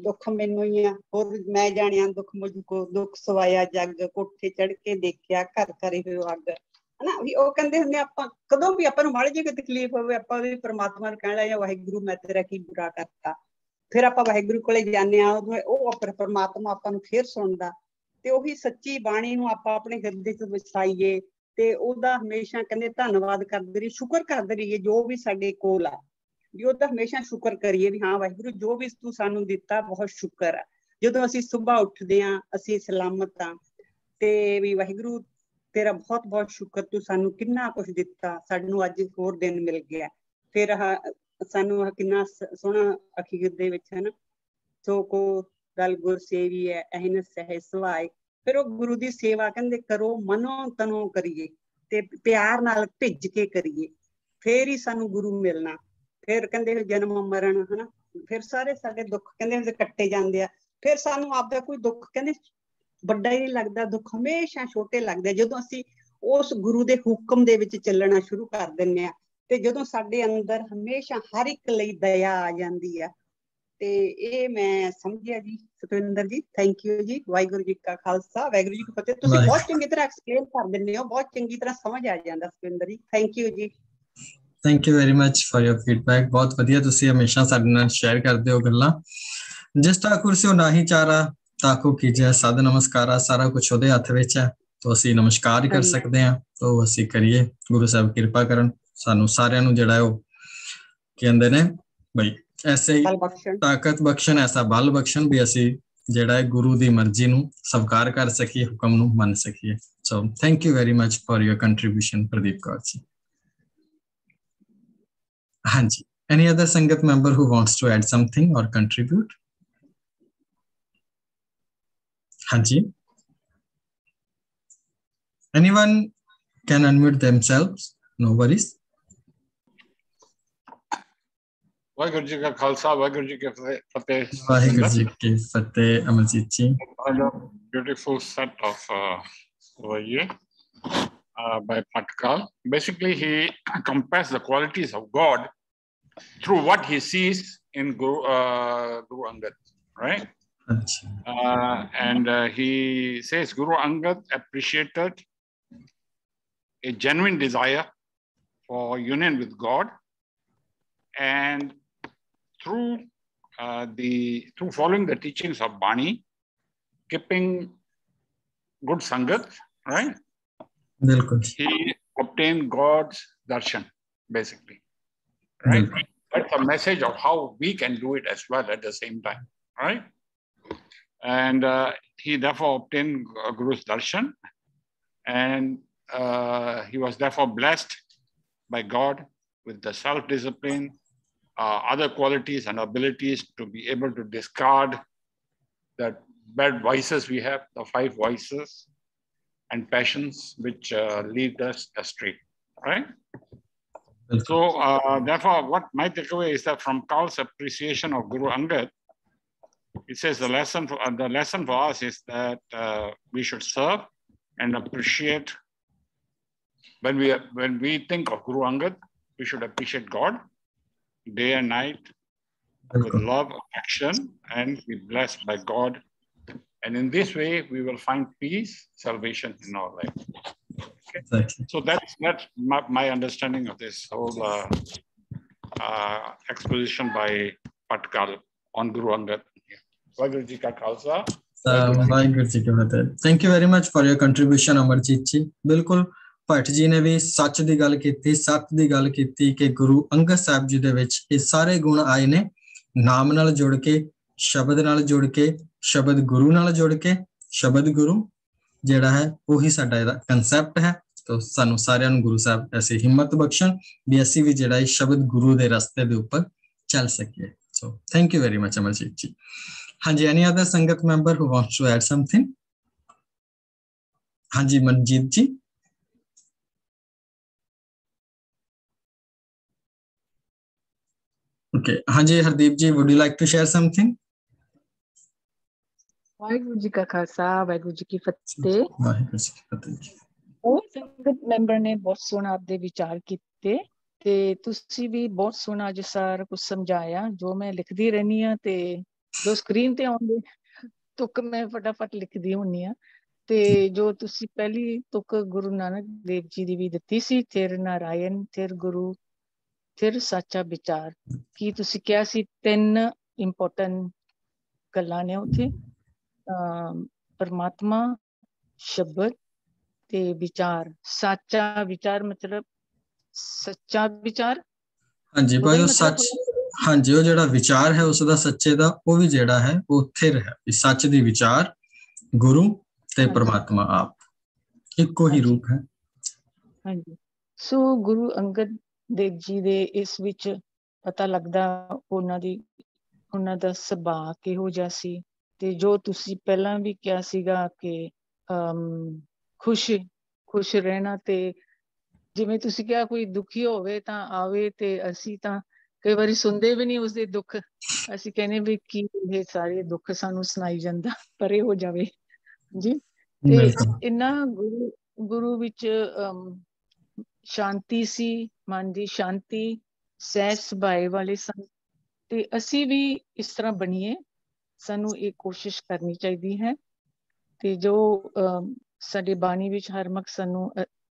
ਦੁੱਖ ਮੈਨੂੰ ਹੀ ਆ ਹੋਰ ਮੈਂ ਜਾਣਿਆ ਦੁੱਖ ਮੁਝ ਕੋ ਦੁੱਖ ਸਵਾਇਆ ਜੱਗ ਕੋਠੇ ਚੜ ਕੇ ਦੇਖਿਆ ਘਰ ਕਰੇ ਹੋਏ ਅੱਗ ਹਨਾ, ਵੀ ਉਹ ਕਹਿੰਦੇ ਹੁੰਦੇ ਆਪਾਂ ਕਦੋਂ ਵੀ ਆਪਾਂ ਨੂੰ ਮਾੜੀ ਜਿਹੀ ਤਕਲੀਫ ਹੋਵੇ, ਆਪਾਂ ਉਹਦੇ ਪਰਮਾਤਮਾ ਨੂੰ ਕਹਿਣ ਲੱਗੇ ਵਾਹਿਗੁਰੂ ਮੈਂ ਤੇਰਾ ਕੀ ਬੁਰਾ ਕਰਤਾ। ਫਿਰ ਆਪਾਂ ਵਾਹਿਗੁਰੂ ਕੋਲੇ ਜਾਂਦੇ ਆ ਉਹ ਪਰਮਾਤਮਾ ਆਪਾਂ ਨੂੰ ਫੇਰ ਸੁਣਦਾ। ਤੇ ਉਹੀ ਸੱਚੀ ਬਾਣੀ ਨੂੰ ਆਪਾਂ ਆਪਣੇ ਹਿਰਦੇ 'ਚ ਵਸਾਈਏ ਤੇ ਉਹਦਾ ਹਮੇਸ਼ਾ ਕਹਿੰਦੇ ਧੰਨਵਾਦ ਕਰਦੇ ਰਹੀ ਸ਼ੁਕਰ ਕਰਦੇ ਰਹੀਏ, ਜੋ ਵੀ ਸਾਡੇ ਕੋਲ ਆ। ਵੀ ਉਹਦਾ ਹਮੇਸ਼ਾ ਸ਼ੁਕਰ ਕਰੀਏ ਵੀ ਹਾਂ, ਵਾਹਿਗੁਰੂ, ਜੋ ਵੀ ਤੂੰ ਸਾਨੂੰ ਦਿੱਤਾ, ਬਹੁਤ ਸ਼ੁਕਰ ਆ। ਜਦੋਂ ਅਸੀਂ ਸਵੇਰ ਉੱਠਦੇ ਆ ਅਸੀਂ ਸਲਾਮਤ ਆ ਤੇ ਵੀ ਵਾਹਿਗੁਰੂ ਤੇਰਾ ਬਹੁਤ ਬਹੁਤ ਸ਼ੁਕਰ ਤੂੰ ਸਾਨੂੰ ਕਿੰਨਾ ਕੁਝ ਦਿੱਤਾ, ਸਾਨੂੰ ਅੱਜ ਹੋਰ ਦਿਨ ਮਿਲ ਗਿਆ। ਫਿਰ ਸਾਨੂੰ ਕਿੰਨਾ ਸੋਹਣਾ ਅਖੀਰ ਦੇ ਵਿੱਚ ਹੈ ਨਾ ਸੋ ਕੋ ਦਲ ਗੁਰ ਸੇਵੀ ਹੈ ਅਹਿਨ ਸਹਿ ਸਵਾਈ ਫਿਰ ਉਹ ਗੁਰੂ ਦੀ ਸੇਵਾ ਕਹਿੰਦੇ ਕਰੋ, ਮਨੋਂ ਤਨੋਂ ਕਰੀਏ ਤੇ ਪਿਆਰ ਨਾਲ ਭਿੱਜ ਕੇ ਕਰੀਏ। ਫੇਰ ਹੀ ਸਾਨੂੰ ਗੁਰੂ ਮਿਲਣਾ। ਫਿਰ ਕਹਿੰਦੇ ਜਨਮ ਮਰਨ ਹਨਾ, ਫਿਰ ਸਾਰੇ ਸਾਡੇ ਦੁੱਖ ਕਹਿੰਦੇ ਕੱਟੇ ਜਾਂਦੇ ਆ। ਫਿਰ ਸਾਨੂੰ ਆਪਦਾ ਕੋਈ ਦੁੱਖ ਕਹਿੰਦੇ ਵੱਡਾ ਹੀ ਨਹੀਂ ਲੱਗਦਾ ਦੁੱਖ ਹਮੇਸ਼ਾ ਛੋਟੇ ਲੱਗਦੇ ਜਦੋਂ ਅਸੀਂ ਉਸ ਗੁਰੂ ਦੇ ਹੁਕਮ ਦੇ ਵਿੱਚ ਚੱਲਣਾ ਸ਼ੁਰੂ ਕਰ ਦਿੰਨੇ ਆ ਤੇ ਜਦੋਂ ਸਾਡੇ ਅੰਦਰ ਹਮੇਸ਼ਾ ਹਰ ਇੱਕ ਲਈ ਦਇਆ ਆ ਜਾਂਦੀ ਆ। ਤੇ ਇਹ ਮੈਂ ਸਮਝਿਆ ਜੀ ਸਤਵਿੰਦਰ ਜੀ ਥੈਂਕ ਯੂ ਜੀ ਵਾਹਿਗੁਰੂ ਜੀ ਕਾ ਖਾਲਸਾ ਵਾਹਿਗੁਰੂ ਜੀ ਕੀ ਫਤਿਹ। ਤੁਸੀਂ ਬਹੁਤ ਚੰਗੀ ਤਰ੍ਹਾਂ ਐਕਸਪਲੇਨ ਕਰ ਦਿੰਦੇ ਹੋ ਬਹੁਤ ਚੰਗੀ ਤਰ੍ਹਾਂ ਸਮਝ ਆ ਜਾਂਦਾ ਸਤਵਿੰਦਰ ਜੀ। ਥੈਂਕ ਯੂ ਜੀ। Thank you very much for your feedback ਬਹੁਤ ਵਧੀਆ ਤੁਸੀਂ ਹਮੇਸ਼ਾ ਸਾਡੇ ਨਾਲ ਸ਼ੇਅਰ ਕਰਦੇ ਹੋ ਗੱਲਾਂ। ਜਿਸ ਠਾਕੁਰ ਸਿਓ ਨਹੀਂ ਚਾਰਾ ਤਾਕੋ ਕੀਜੇ ਸਾਧ ਨਮਸਕਾਰਾ ਸਾਰਾ ਕੁਝ ਉਹਦੇ ਹੱਥ ਵਿੱਚ ਹੈ ਤੋਂ ਅਸੀਂ ਨਮਸਕਾਰ ਹੀ ਕਰ ਸਕਦੇ ਹਾਂ ਤੋਂ ਅਸੀਂ ਕਰੀਏ ਗੁਰੂ ਸਾਹਿਬ ਕਿਰਪਾ ਕਰਨ ਸਾਨੂੰ ਸਾਰਿਆਂ ਨੂੰ ਜਿਹੜਾ ਉਹ ਕਹਿੰਦੇ ਨੇ ਬਈ ਐਸੇ ਤਾਕਤ ਬਖਸ਼ਣ ਐਸਾ ਬਲ ਬਖਸ਼ਣ ਵੀ ਅਸੀਂ ਜਿਹੜਾ ਹੈ ਗੁਰੂ ਦੀ ਮਰਜ਼ੀ ਨੂੰ ਸਵਕਾਰ ਕਰ ਸਕੀਏ ਹੁਕਮ ਨੂੰ ਮੰਨ ਸਕੀਏ। So thank you very much for your contribution Pradeep Kaur ji. ਹਾਂਜੀ। Any other sangat member who wants to add something or contribute? hanji anyone can unmute themselves no worries Waheguru ji ਕਾ ਖਾਲਸਾ ਵਾਹਿਗੁਰੂ ਜੀ ਕੀ ਫਤਿਹ ਵਾਹਿਗੁਰੂ ਜੀ ਕੀ ਫਤਿਹ ਅਮਰਜੀਤ ਜੀ beautiful set of uh, over here uh, by Patkal. Basically, he compares the qualities of God through what he sees in Guru, uh, Guru Angad, right? Uh, and uh, he says Guru Angad appreciated a genuine desire for union with God, and through uh, the through following the teachings of Bani, keeping good sangat, right? He obtained God's darshan, basically, right? That's a message of how we can do it as well at the same time, right? And uh, he therefore obtained Guru's darshan, and uh, he was therefore blessed by God with the self-discipline, uh, other qualities and abilities to be able to discard the bad vices we have, the five vices and passions which uh, lead us astray, right? So uh, therefore, what my takeaway is that from Carl's appreciation of Guru Angad, it says the lesson for, the lesson for us is that we should serve and appreciate when we when we think of Guru Angad, we should appreciate God day and night with love, affection, and be blessed by God. And in this way, we will find peace, salvation in our life. Okay? So that's that's my, my understanding of this whole uh, uh, exposition by Patkal on Guru Angad. Waheguru ji Ki Fateh thank you very much for your contribution Amarjeet ji ਬਿਲਕੁਲ ਭੱਟ ਜੀ ਨੇ ਵੀ ਸੱਚ ਦੀ ਗੱਲ ਕੀਤੀ ਸੱਤ ਦੀ ਗੱਲ ਕੀਤੀ ਕਿ ਗੁਰੂ ਅੰਗਦ ਸਾਹਿਬ ਜੀ ਦੇ ਵਿੱਚ ਇਹ ਸਾਰੇ ਗੁਣ ਆਏ ਨੇ ਨਾਮ ਨਾਲ ਜੁੜ ਕੇ ਸ਼ਬਦ ਨਾਲ ਜੁੜ ਕੇ ਸ਼ਬਦ ਗੁਰੂ ਨਾਲ ਜੁੜ ਕੇ ਸ਼ਬਦ ਗੁਰੂ ਜਿਹੜਾ ਹੈ ਉਹੀ ਸਾਡਾ ਇਹਦਾ ਕਨਸੈਪਟ ਹੈ ਤੋ ਸਾਨੂੰ ਸਾਰਿਆਂ ਨੂੰ ਗੁਰੂ ਸਾਹਿਬ ਐਸੀ ਹਿੰਮਤ ਬਖਸ਼ਣ ਵੀ ਅਸੀਂ ਵੀ ਜਿਹੜਾ ਇਹ ਸ਼ਬਦ ਗੁਰੂ ਦੇ ਰਸਤੇ ਦੇ ਉੱਪਰ ਚੱਲ ਸਕੀਏ so thank you very much Amarjeet ji ਹਾਂਜੀ any other sangat member who wants to add something ਹਾਂਜੀ Manjeet ji Okay. Hanji Hardeep ji, would you like to share something? Waheguru ji ਕਾ ਖਾਲਸਾ ਵਾਹਿਗੁਰੂ ਜੀ ਕੀ ਫਤਿਹ ਵਾਹਿਗੁਰੂ ਜੀ ਕੀ ਫਤਿਹ ਉਹ ਸੰਗਤ ਮੈਂਬਰ ਨੇ ਬਹੁਤ ਸੋਹਣਾ ਆਪਦੇ ਵਿਚਾਰ ਕੀਤੇ ਤੇ ਤੁਸੀਂ ਵੀ ਬਹੁਤ ਸੋਹਣਾ ਅੱਜ ਸਾਰਾ ਕੁਝ ਸਮਝਾਇਆ ਜੋ ਮੈਂ ਲਿਖਦੀ ਰਹਿਨੀ ਆ ਤੇ ਜੋ ਸਕਰੀਨ ਤੇ ਆਉਂਦੇ ਤੁਕ ਮੈਂ ਫਟਾਫਟ ਲਿਖਦੀ ਹੁੰਨੀ ਆ। ਤੇ ਜੋ ਤੁਸੀਂ ਪਹਿਲੀ ਤੁਕ ਗੁਰੂ ਨਾਨਕ ਦੇਵ ਜੀ ਦੀ ਵੀ ਦਿੱਤੀ ਸੀ ਥਿਰ ਨਾਰਾਇਣ ਥਿਰ ਗੁਰੂ ਥਿਰ ਸੱਚਾ ਵਿਚਾਰ। ਕੀ ਤੁਸੀਂ ਕਿਹਾ ਸੀ ਤਿੰਨ ਇੰਪੋਰਟੈਂਟ ਗੱਲਾਂ ਨੇ ਉੱਥੇ? ਪਰਮਾਤਮਾ ਸ਼ਬਦ ਤੇ ਵਿਚਾਰ। ਸੱਚਾ ਵਿਚਾਰ ਮਤਲਬ ਸੱਚਾ ਵਿਚਾਰ? ਹਾਂਜੀ ਭਾਈ ਉਹ ਸੱਚ ਹਾਂਜੀ ਉਹ ਜਿਹੜਾ ਵਿਚਾਰ ਹੈ ਉਸ ਦਾ ਸੱਚੇ ਦਾ ਉਹ ਵੀ ਜਿਹੜਾ ਹੈ ਉਹ ਥਿਰ ਹੈ ਵੀ ਸੱਚ ਦੀ ਵਿਚਾਰ ਗੁਰੂ ਤੇ ਪਰਮਾਤਮਾ ਆਪ। ਇੱਕੋ ਹੀ ਰੂਪ ਹੈ। ਹਾਂਜੀ। ਸੋ ਗੁਰੂ ਅੰਗਦ ਦੇਵ ਜੀ ਦੇ ਇਸ ਵਿੱਚ ਪਤਾ ਲੱਗਦਾ ਉਹਨਾਂ ਦੀ ਉਹਨਾਂ ਦਾ ਸੁਭਾਅ ਕਿਹੋ ਜਿਹਾ ਸੀ ਤੇ ਜੋ ਤੁਸੀਂ ਪਹਿਲਾਂ ਵੀ ਕਿਹਾ ਸੀਗਾ ਕਿ ਅਮ ਖੁਸ਼ ਖੁਸ਼ ਰਹਿਣਾ ਤੇ ਜਿਵੇਂ ਤੁਸੀਂ ਕਿਹਾ ਕੋਈ ਦੁਖੀ ਹੋਵੇ ਤਾਂ ਆਵੇ ਤੇ ਅਸੀਂ ਤਾਂ ਕਈ ਵਾਰੀ ਸੁਣਦੇ ਵੀ ਨਹੀਂ ਉਸਦੇ ਦੁੱਖ। ਅਸੀਂ ਕਹਿੰਦੇ ਵੀ ਕੀ ਇਹ ਸਾਰੇ ਦੁੱਖ ਸਾਨੂੰ ਸੁਣਾਈ ਜਾਂਦਾ ਪਰੇ ਹੋ ਜਾਵੇ। ਜੀ? ਤੇ ਇੰਨਾ ਗੁਰੂ ਗੁਰੂ ਵਿੱਚ ਸ਼ਾਂਤੀ ਸੀ ਮਨ ਦੀ ਸ਼ਾਂਤੀ ਸਹਿਜ ਸੁਭਾਅ ਵਾਲੇ ਸਨ। ਤੇ ਅਸੀਂ ਵੀ ਇਸ ਤਰ੍ਹਾਂ ਬਣੀਏ ਸਾਨੂੰ ਇਹ ਕੋਸ਼ਿਸ਼ ਕਰਨੀ ਚਾਹੀਦੀ ਹੈ। ਤੇ ਜੋ ਸਾਡੇ ਬਾਣੀ ਵਿੱਚ ਹਰਮਕ ਸਾਨੂੰ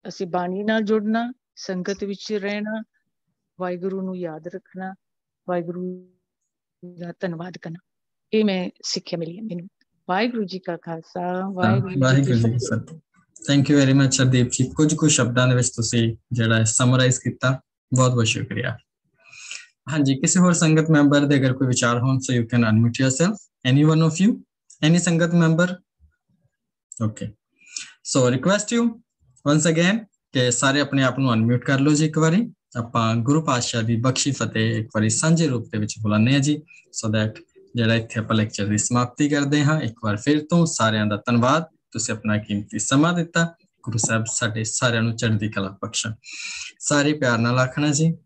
ਅਸੀਂ ਬਾਣੀ ਨਾਲ ਜੁੜਨਾ ਸੰਗਤ ਵਿੱਚ ਰਹਿਣਾ ਵਾਹਿਗੁਰੂ ਨੂੰ ਯਾਦ ਰੱਖਣਾ ਵਾਹਿਗੁਰੂ ਦਾ ਧੰਨਵਾਦ ਕਰਨਾ। ਇਹ ਮੈਂ ਸਿੱਖਿਆ ਮਿਲੀ ਹੈ ਮੈਨੂੰ। ਵਾਹਿਗੁਰੂ ਜੀ ਕਾ ਖਾਲਸਾ ਵਾਹਿਗੁਰੂ ਜੀ ਕੀ ਫਤਿਹ। Thank you very much Hardeep ji. ਕੁਝ ਕੁ ਸ਼ਬਦਾਂ ਦੇ ਵਿੱਚ ਤੁਸੀਂ ਜਿਹੜਾ ਸਮਰਾਈਜ਼ ਕੀਤਾ ਬਹੁਤ ਬਹੁਤ ਸ਼ੁਕਰੀਆ। ਹਾਂਜੀ ਕਿਸੇ ਹੋਰ ਸੰਗਤ ਮੈਂਬਰ ਦੇ ਅਗਰ ਕੋਈ ਵਿਚਾਰ ਹੋਣ so you can unmute yourself any one of you any sangat member? Okay so request you once again ਕਿ ਸਾਰੇ ਆਪਣੇ ਆਪ ਨੂੰ ਅਨਮਿਊਟ ਕਰ ਲਓ ਜੀ ਇੱਕ ਵਾਰੀ। ਆਪਾਂ ਗੁਰੂ ਪਾਤਸ਼ਾਹ ਦੀ ਬਖਸ਼ੀ ਫਤਿਹ ਇੱਕ ਵਾਰੀ ਸਾਂਝੇ ਰੂਪ ਦੇ ਵਿੱਚ ਬੁਲਾਉਂਦੇ ਆ ਜੀ। ਸੋ ਦੈਟ ਜਿਹੜਾ ਇੱਥੇ ਆਪਾਂ ਲੈਕਚਰ ਦੀ ਸਮਾਪਤੀ ਕਰਦੇ ਹਾਂ ਇੱਕ ਵਾਰ ਫਿਰ ਤੋਂ ਸਾਰਿਆਂ ਦਾ ਧੰਨਵਾਦ। ਤੁਸੀਂ ਆਪਣਾ ਕੀਮਤੀ ਸਮਾਂ ਦਿੱਤਾ। ਗੁਰੂ ਸਾਹਿਬ ਸਾਡੇ ਸਾਰਿਆਂ ਨੂੰ ਚੜ੍ਹਦੀ ਕਲਾ ਬਖਸ਼ਣ। ਸਾਰੇ ਪਿਆਰ ਨਾਲ ਆਖਣਾ ਜੀ।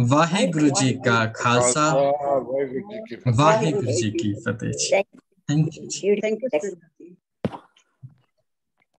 ਵਾਹਿਗੁਰੂ ਜੀ ਕਾ ਖਾਲਸਾ। ਵਾਹਿਗੁਰੂ ਜੀ ਕੀ ਫਤਿਹ। Thank you thank you